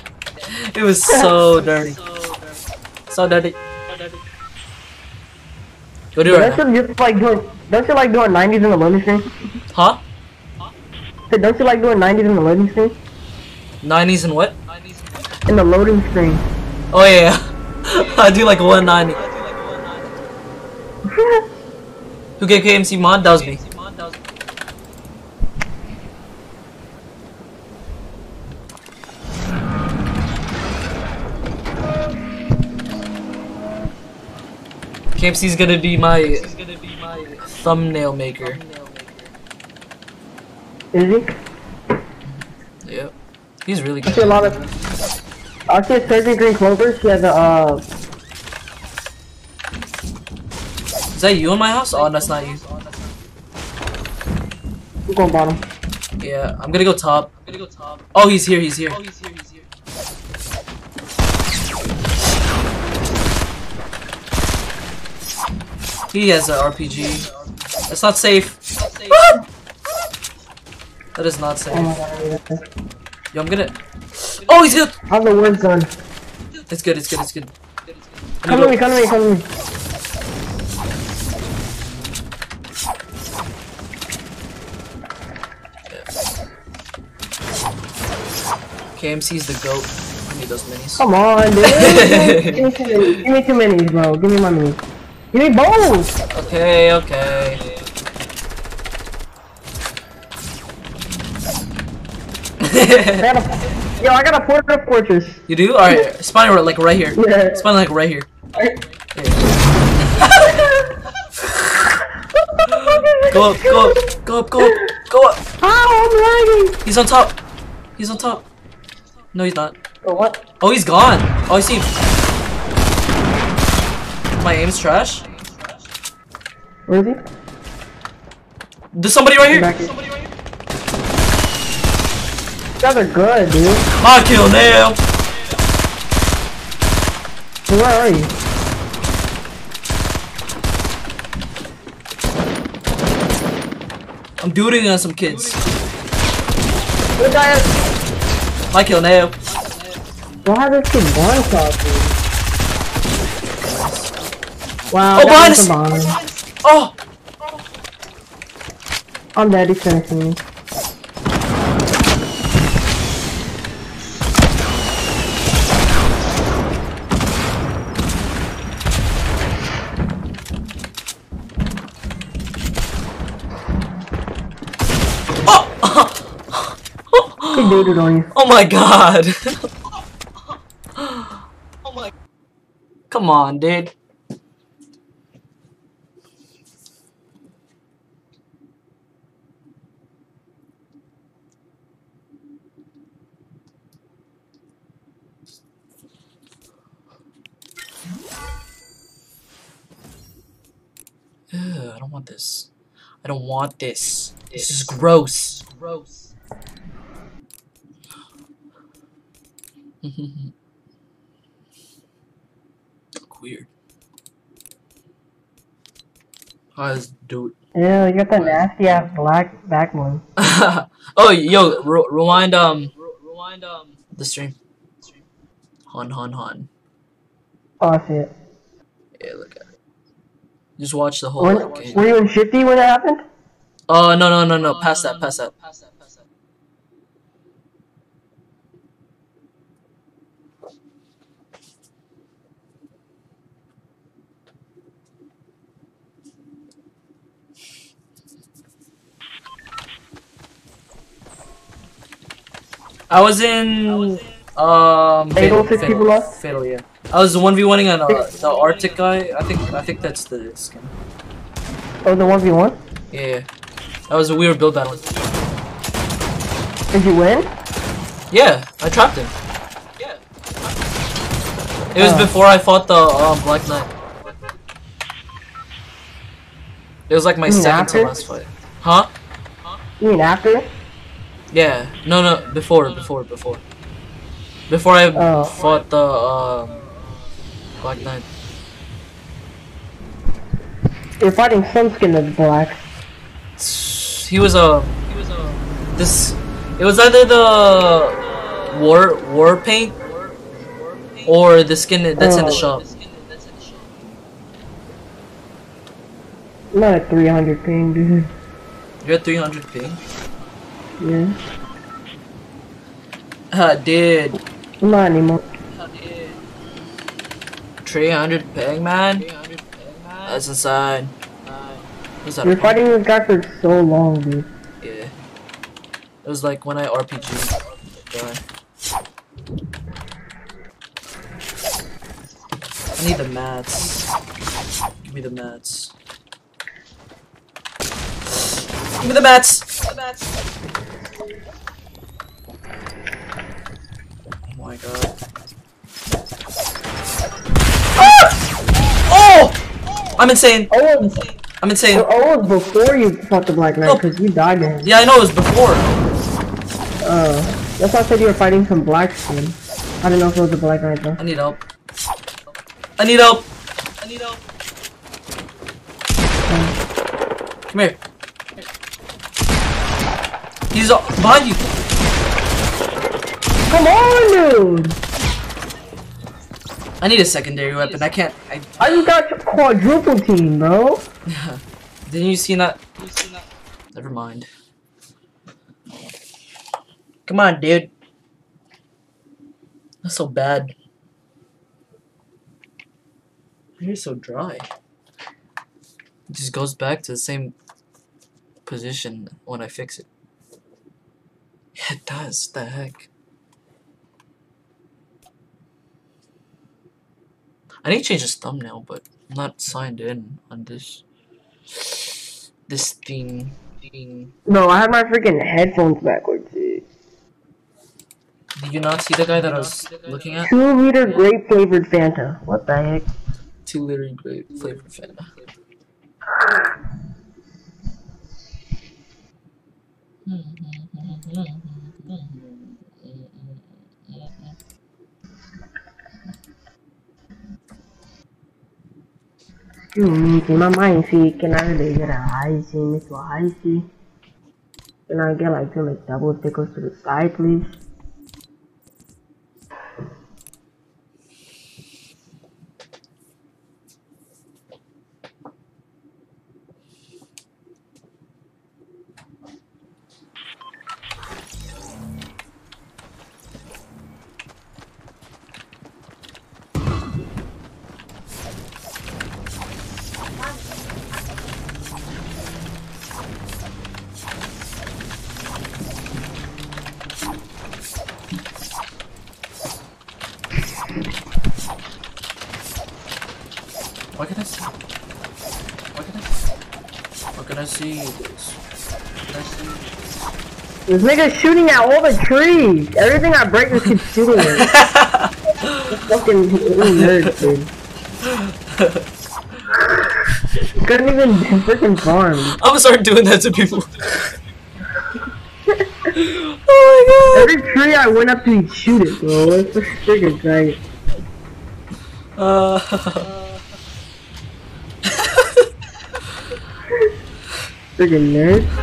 Speaker 1: It was so [laughs] dirty. So dirty. Go do it right
Speaker 2: Don't
Speaker 1: now.
Speaker 2: you just like doing? Don't you like doing 90s in the loading screen?
Speaker 1: Huh?
Speaker 2: Hey, Don't you like doing 90s in the loading screen?
Speaker 1: 90s and what?
Speaker 2: In the loading screen.
Speaker 1: Oh yeah. [laughs] I do like 190. [laughs] Who gave KMC mod? That was me. KMC's gonna be my thumbnail maker.
Speaker 2: Is he?
Speaker 1: Yep. He's really
Speaker 2: see a
Speaker 1: good.
Speaker 2: lot of. I see a Surgery Green Clover. She has a. Uh,
Speaker 1: Is that you in my house? Oh, that's not you.
Speaker 2: Yeah, I'm going bottom.
Speaker 1: Yeah, I'm gonna go top. Oh, he's here, he's here. Oh, he's here, he's here. He has an RPG. That's not safe. that is not
Speaker 2: Oh
Speaker 1: safe. Yo, I'm gonna. Oh, he's good.
Speaker 2: How's the words done?
Speaker 1: It's good. It's good. It's good.
Speaker 2: Come to me, come to me, come to me.
Speaker 1: KMC's the goat. I need those minis.
Speaker 2: Come on, dude. [laughs] Give me two minis. Give me two minis, bro. Give me my minis. Give me both.
Speaker 1: Okay, okay.
Speaker 2: I got a, yo, I got a Port-a-Fortress.
Speaker 1: you do? Alright, spawn like right here.
Speaker 2: Yeah.
Speaker 1: Spawn like right here. [laughs] Go up, go up, go up, go up, go up.
Speaker 2: How? I'm lagging.
Speaker 1: He's on top. He's on top. No, he's not.
Speaker 2: Oh, what?
Speaker 1: Oh, he's gone. Oh, I see. him. My aim's trash.
Speaker 2: Where is he?
Speaker 1: There's somebody right here.
Speaker 2: Guys are good, dude.
Speaker 1: My kill now.
Speaker 2: Where are you?
Speaker 1: I'm duting on some kids.
Speaker 2: Good guy.
Speaker 1: My kill now.
Speaker 2: Why are there two blind shots, dude? Wow.
Speaker 1: Oh,
Speaker 2: that was a bomb.
Speaker 1: Oh,
Speaker 2: I'm dead. He's finishing me. He dooted on you.
Speaker 1: oh my god. [laughs] oh my. Come on, dude. Ugh, I don't want this. I don't want this. This is gross. Gross. [laughs] Weird. How does do
Speaker 2: Yeah, you got that nasty ass black back one. [laughs]
Speaker 1: oh, yo, re rewind um, rewind um, the stream. Han han han.
Speaker 2: Oh, I see it.
Speaker 1: Yeah, look at it. Just watch the whole.
Speaker 2: Were,
Speaker 1: game.
Speaker 2: were you in Shifty when that happened?
Speaker 1: Oh no no no no! Pass that, pass that. I was in um
Speaker 2: Fatal, six people left?
Speaker 1: Fatal, yeah. I was one v oneing on uh, the Arctic guy. I think I think that's the skin.
Speaker 2: Oh, the 1v1?
Speaker 1: Yeah, yeah. That was a weird build battle.
Speaker 2: Did you win?
Speaker 1: Yeah, I trapped him. Yeah. It was
Speaker 2: Oh.
Speaker 1: before I fought the um, Black Knight. It was like my
Speaker 2: You
Speaker 1: second to last fight. Huh?
Speaker 2: You mean after?
Speaker 1: Yeah. No, no. Before, before, before. Before I
Speaker 2: Oh.
Speaker 1: fought the um, Black Knight.
Speaker 2: You're fighting some skin that's black.
Speaker 1: He was a. He was a. This. It was either the war war paint or the skin that's in the
Speaker 2: Oh.
Speaker 1: shop.
Speaker 2: I'm not at 300 ping, dude.
Speaker 1: You're at 300 ping.
Speaker 2: Yeah.
Speaker 1: Ah, dude.
Speaker 2: I'm not anymore.
Speaker 1: 300 ping, man. That's insane. What's that?
Speaker 2: You're fighting this guy for so long, dude.
Speaker 1: Yeah. It was like when I RPG. I need the mats. Give me the mats. Give me the mats! The mats! Oh my god. Ah! Oh! I'm insane.
Speaker 2: Oh, it was,
Speaker 1: I'm insane.
Speaker 2: oh, it was before you fought the Black Knight,
Speaker 1: Oh.
Speaker 2: because you died to him.
Speaker 1: Yeah, I know it was before.
Speaker 2: Uh, that's why I said you were fighting some black skin. I don't know if it was a Black Knight, though.
Speaker 1: I need help. I need help. I need help. Come here. He's uh, behind you.
Speaker 2: Come on, dude!
Speaker 1: I need a secondary weapon. I can't. I
Speaker 2: I just got quadruple team, bro. Yeah. [laughs]
Speaker 1: Didn't you see that? Never mind. Come on, dude. That's so bad. You're so dry. It just goes back to the same position when I fix it. Yeah, it does. The heck. I need to change this thumbnail, but I'm not signed in on this this thing. thing.
Speaker 2: No, I have my freaking headphones backwards, dude.
Speaker 1: Did you not see the guy that I was looking at?
Speaker 2: Two liter grape flavored Fanta. What the heck?
Speaker 1: Two liter grape flavored Fanta.
Speaker 2: Excuse [sighs] hmm, hmm, hmm, me, see my mind see, can I really get a high C, Miss a high C? Can I get like two like double pickles to the side, please?
Speaker 1: This
Speaker 2: nigga's shooting at all the trees. Everything I break, this kid's shooting at. [laughs] Fucking nerd, dude. Couldn't even freaking farm.
Speaker 1: I'm gonna start doing that to people. oh my god!
Speaker 2: Every tree I went up to, he'd shoot it, bro. It's a freaking
Speaker 1: my. Uh, [laughs]
Speaker 2: Freaking nerd.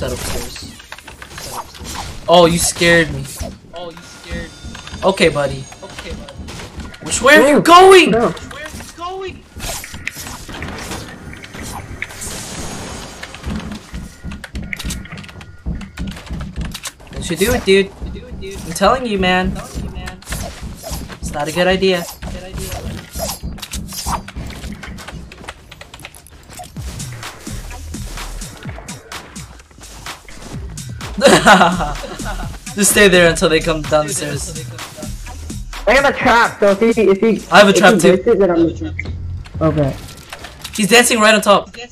Speaker 1: What's that upstairs? Oh, you scared me. Oh, you scared me. Okay, buddy. Okay, buddy. Which way are you going?
Speaker 2: No.
Speaker 1: Where are you going? Don't you do it, dude. I'm telling you, man. It's not a good idea. [laughs] Just stay there until they come down the stairs.
Speaker 2: I have a trap, so if he, if he,
Speaker 1: I have a trap too.
Speaker 2: It, then I'm okay.
Speaker 1: He's dancing right on top. No,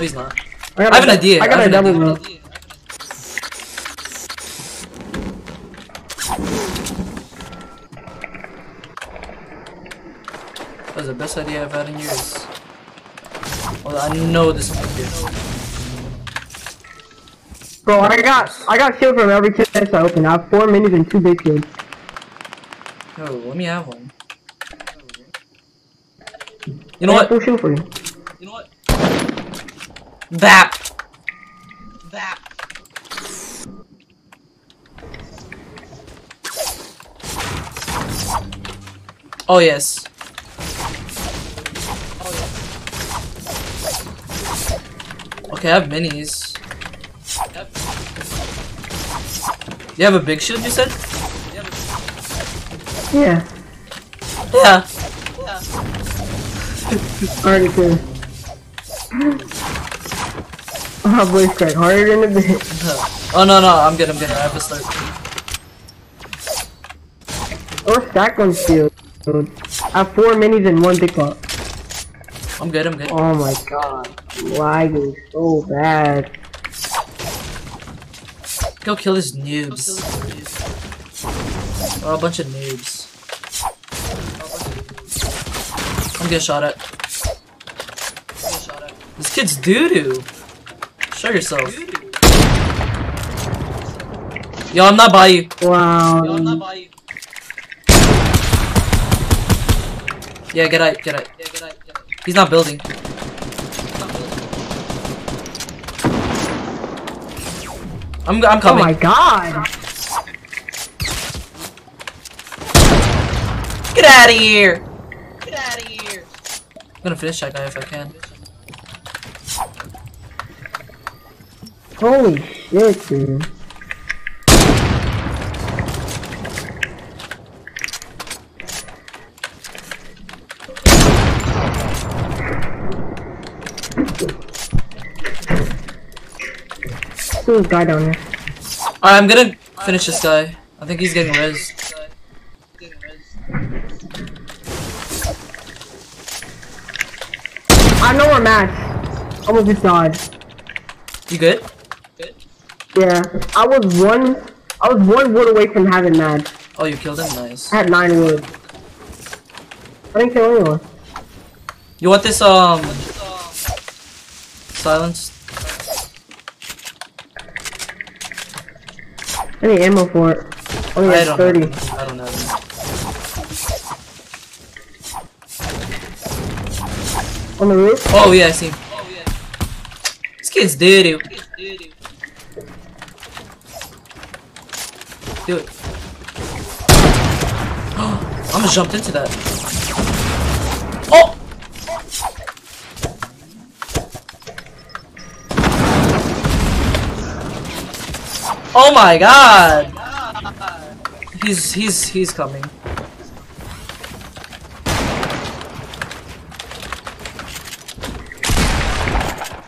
Speaker 1: he's not.
Speaker 2: I,
Speaker 1: I have an idea.
Speaker 2: I got
Speaker 1: I
Speaker 2: a double
Speaker 1: idea.
Speaker 2: rope.
Speaker 1: That was the best idea I've had in years. Well, I know this one.
Speaker 2: Bro, I got, I got shield from every chest I open. I have four minis and two big shields.
Speaker 1: Yo, let me have one. You know
Speaker 2: I
Speaker 1: what?
Speaker 2: full shield for you.
Speaker 1: You know what? That. That. Oh yes. Okay, I have minis. You have a big shield, you said?
Speaker 2: Yeah.
Speaker 1: Yeah.
Speaker 2: Oh, voice crack harder than a bitch. [laughs]
Speaker 1: Oh no no, I'm good, I'm good. I have a start.
Speaker 2: Or stack on shield. I have four minis and one big.
Speaker 1: I'm good, I'm good.
Speaker 2: Oh my god. Lagging so bad.
Speaker 1: Go kill these noobs. Oh, a bunch of noobs. I'm getting shot at. This kid's doo-doo. Show yourself. Yo, I'm not by you.
Speaker 2: Wow.
Speaker 1: Yeah, get out, get out. He's not building. I'm, I'm
Speaker 2: Oh
Speaker 1: coming.
Speaker 2: my god.
Speaker 1: Get out of here! Get out of here! I'm gonna finish that guy if I can.
Speaker 2: Holy shit, dude. A guy down there.
Speaker 1: Alright, I'm gonna finish this guy. I think he's getting res.
Speaker 2: I know where Max. Almost just died.
Speaker 1: You good? Good.
Speaker 2: Yeah, I was one. I was one wood away from having mad.
Speaker 1: Oh, you killed him? Nice.
Speaker 2: I had nine wood. I didn't kill anyone.
Speaker 1: You want this, um... Silence?
Speaker 2: I need ammo for it. Only
Speaker 1: I
Speaker 2: have
Speaker 1: don't
Speaker 2: 30.
Speaker 1: know. I don't know.
Speaker 2: On the roof?
Speaker 1: Oh, yeah, I see him. Oh, yeah. This kid's doo-doo. Do it. I'm gonna jump into that. Oh my god! He's he's he's coming.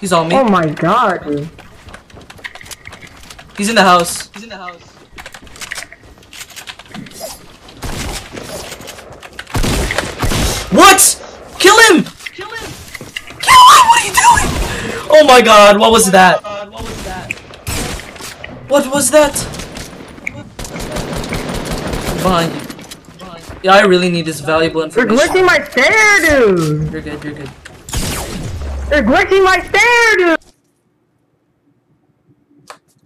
Speaker 1: He's on me.
Speaker 2: Oh my god, dude.
Speaker 1: He's in the house. He's in the house. What? Kill him! Kill him! Kill him! What are you doing? Oh my god, what was that? What was that? Behind you. Yeah, I really need this valuable information.
Speaker 2: They're
Speaker 1: information.
Speaker 2: glitching my stair, dude!
Speaker 1: You're good, you're good.
Speaker 2: They're glitching my stair, dude!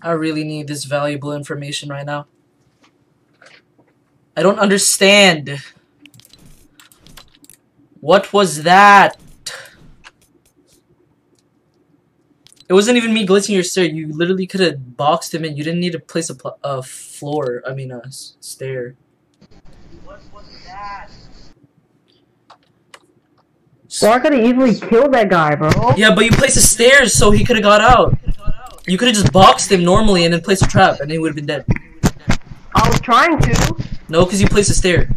Speaker 1: I really need this valuable information right now. I don't understand. What was that? It wasn't even me glitching your stair. You literally could have boxed him in. You didn't need to place a, a floor. I mean, a s- stair. What was that?
Speaker 2: So I could've easily killed that guy, bro.
Speaker 1: Yeah, but you placed the stairs so he could have got out. You could have just boxed him normally and then placed a trap and he would have been dead.
Speaker 2: I was trying to.
Speaker 1: No, because you placed a stair.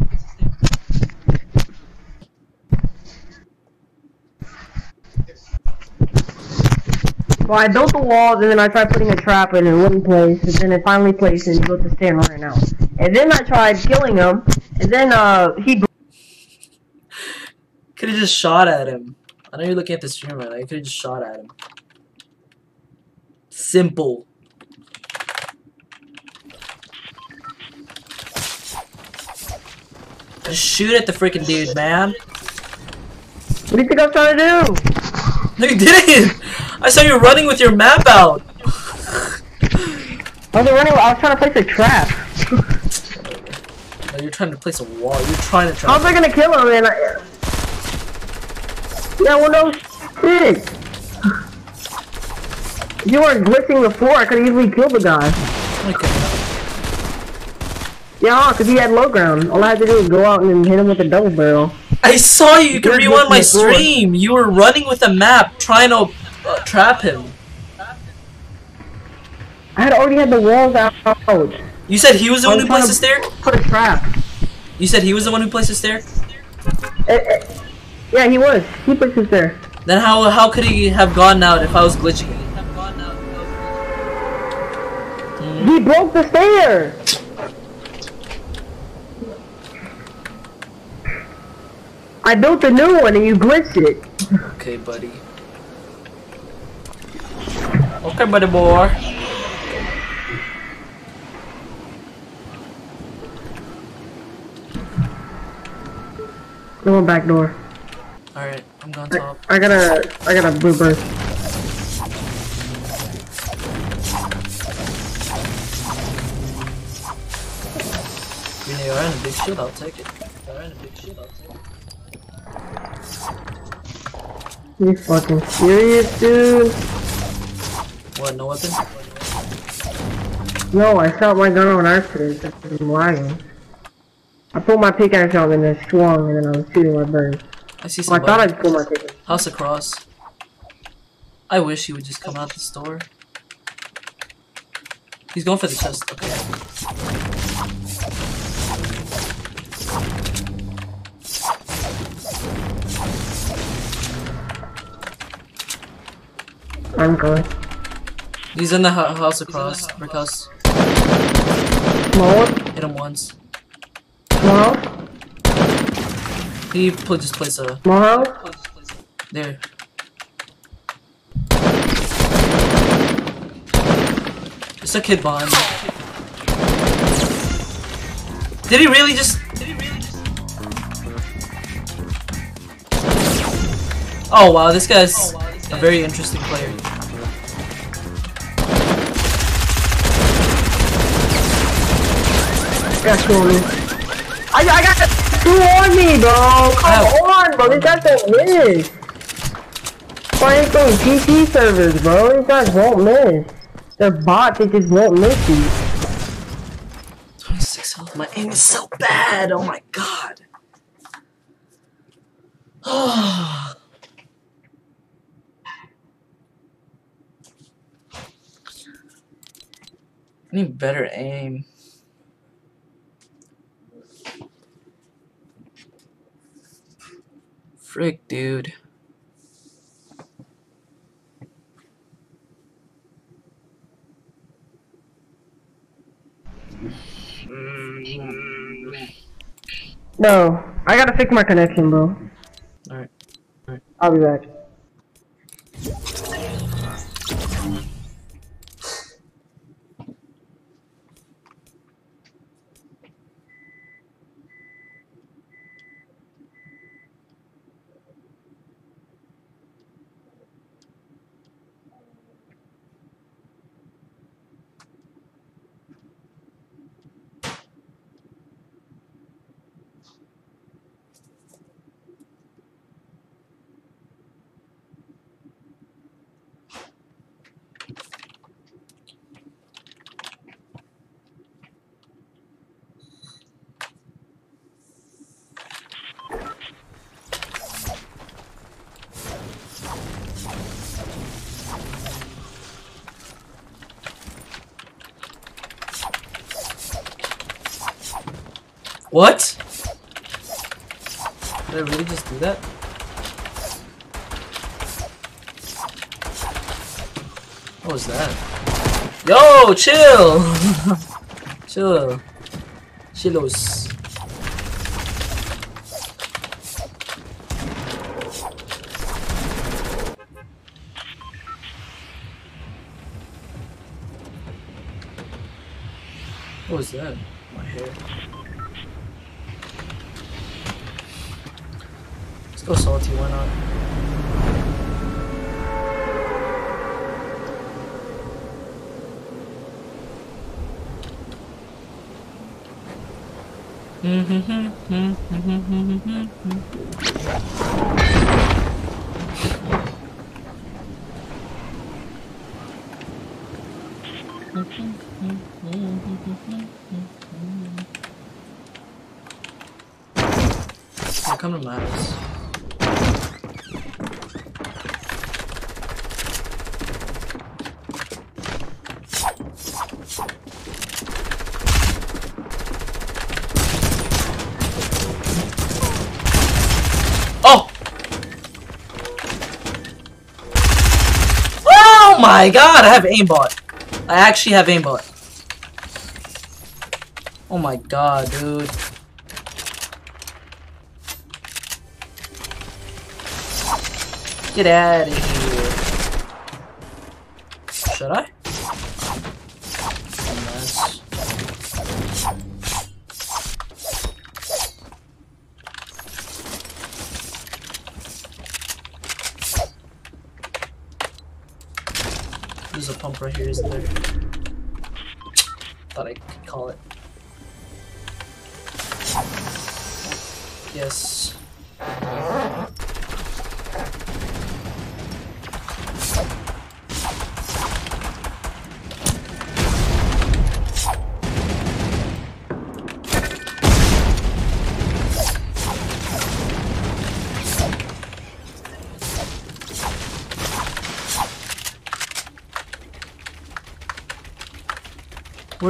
Speaker 2: Well, I built the walls and then I tried putting a trap in and it wouldn't place, and then it finally placed and built the stand right now. And then I tried killing him, and then uh he
Speaker 1: Could have just shot at him. I know you're looking at the stream right now. You could have just shot at him. Simple. Just shoot at the freaking dude, man.
Speaker 2: What do you think I'm trying to do?
Speaker 1: No, you didn't. I saw you running with your map out.
Speaker 2: I was running. I was trying to place a trap.
Speaker 1: No, you're trying to place a wall. You're trying to
Speaker 2: How
Speaker 1: try.
Speaker 2: was I gonna kill him? man? I... yeah, well, no shit. If you weren't glitching the floor, I could easily kill the guy.
Speaker 1: Okay.
Speaker 2: Yeah, because he had low ground. All I had to do was go out and hit him with a double barrel.
Speaker 1: I saw you. You can
Speaker 2: You're
Speaker 1: rewind my
Speaker 2: glitching the
Speaker 1: stream. You were running with a map, trying to uh, trap him.
Speaker 2: I had already had the walls out.
Speaker 1: You said he was the
Speaker 2: I
Speaker 1: one
Speaker 2: was
Speaker 1: who placed the stair.
Speaker 2: Put a trap.
Speaker 1: You said he was the one who placed the stair.
Speaker 2: Eh, eh, yeah, he was. He placed us stair.
Speaker 1: Then how how could he have gone out if I was glitching?
Speaker 2: He broke the stair. I built a new one and you glitched it.
Speaker 1: Okay, buddy. Okay, buddy boy.
Speaker 2: No one back door.
Speaker 1: All right, I'm going top.
Speaker 2: I got a, I got a blue.
Speaker 1: You know, you're in a big shit. I'll take it. It.
Speaker 2: You fucking serious, dude?
Speaker 1: What? No weapon?
Speaker 2: No, I shot my gun on accident. I'm lagging. I pulled my pickaxe out and then it swung and then I was shooting my bird.
Speaker 1: I see
Speaker 2: Oh, I thought I'd pull my ticket.
Speaker 1: House across. I wish he would just come out the store. He's going for the chest. Okay.
Speaker 2: I'm going.
Speaker 1: He's in the house across. Brick house.
Speaker 2: Small,
Speaker 1: Hit him once.
Speaker 2: small,
Speaker 1: He pl- just placed a
Speaker 2: house.
Speaker 1: there. It's a kid bomb. Did he really just? Did he really just? Oh wow, this guy's a very interesting player.
Speaker 2: Got on me. I, I got two on me, bro. Come on, bro. These guys don't miss. Playing through PC servers, bro. These guys won't miss. They're bots. They just won't miss you.
Speaker 1: 26 health. My aim is so bad. Oh my god. [sighs] I need better aim. Frick, dude.
Speaker 2: No, I gotta fix my connection, bro.
Speaker 1: Alright.
Speaker 2: I'll be back.
Speaker 1: What? Did I really just do that? What was that? Yo, chill! [laughs] chill. Chillos. What was that? My hair. Let's go salty, why not? Yeah, come to my house. Oh! Oh my god, I have aimbot. I actually have aimbot. Oh my god, dude. Get out of here.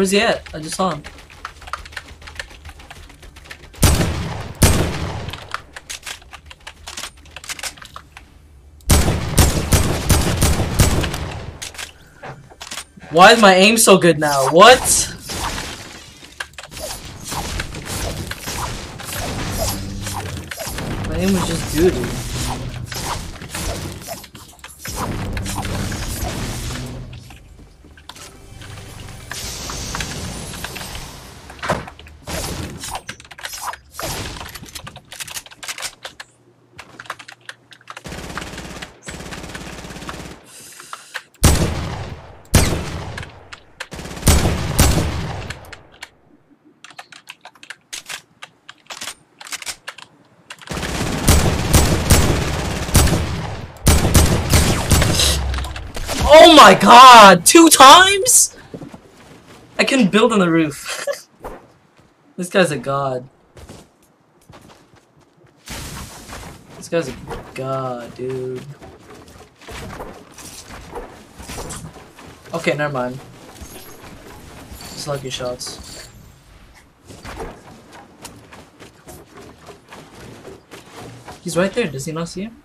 Speaker 1: Where's he at? I just saw him. Why is my aim so good now? What? My aim was just good. Oh my god! Two times? I can build on the roof. [laughs] this guy's a god. This guy's a god, dude. Okay, never mind. Just lucky shots. He's right there, does he not see him?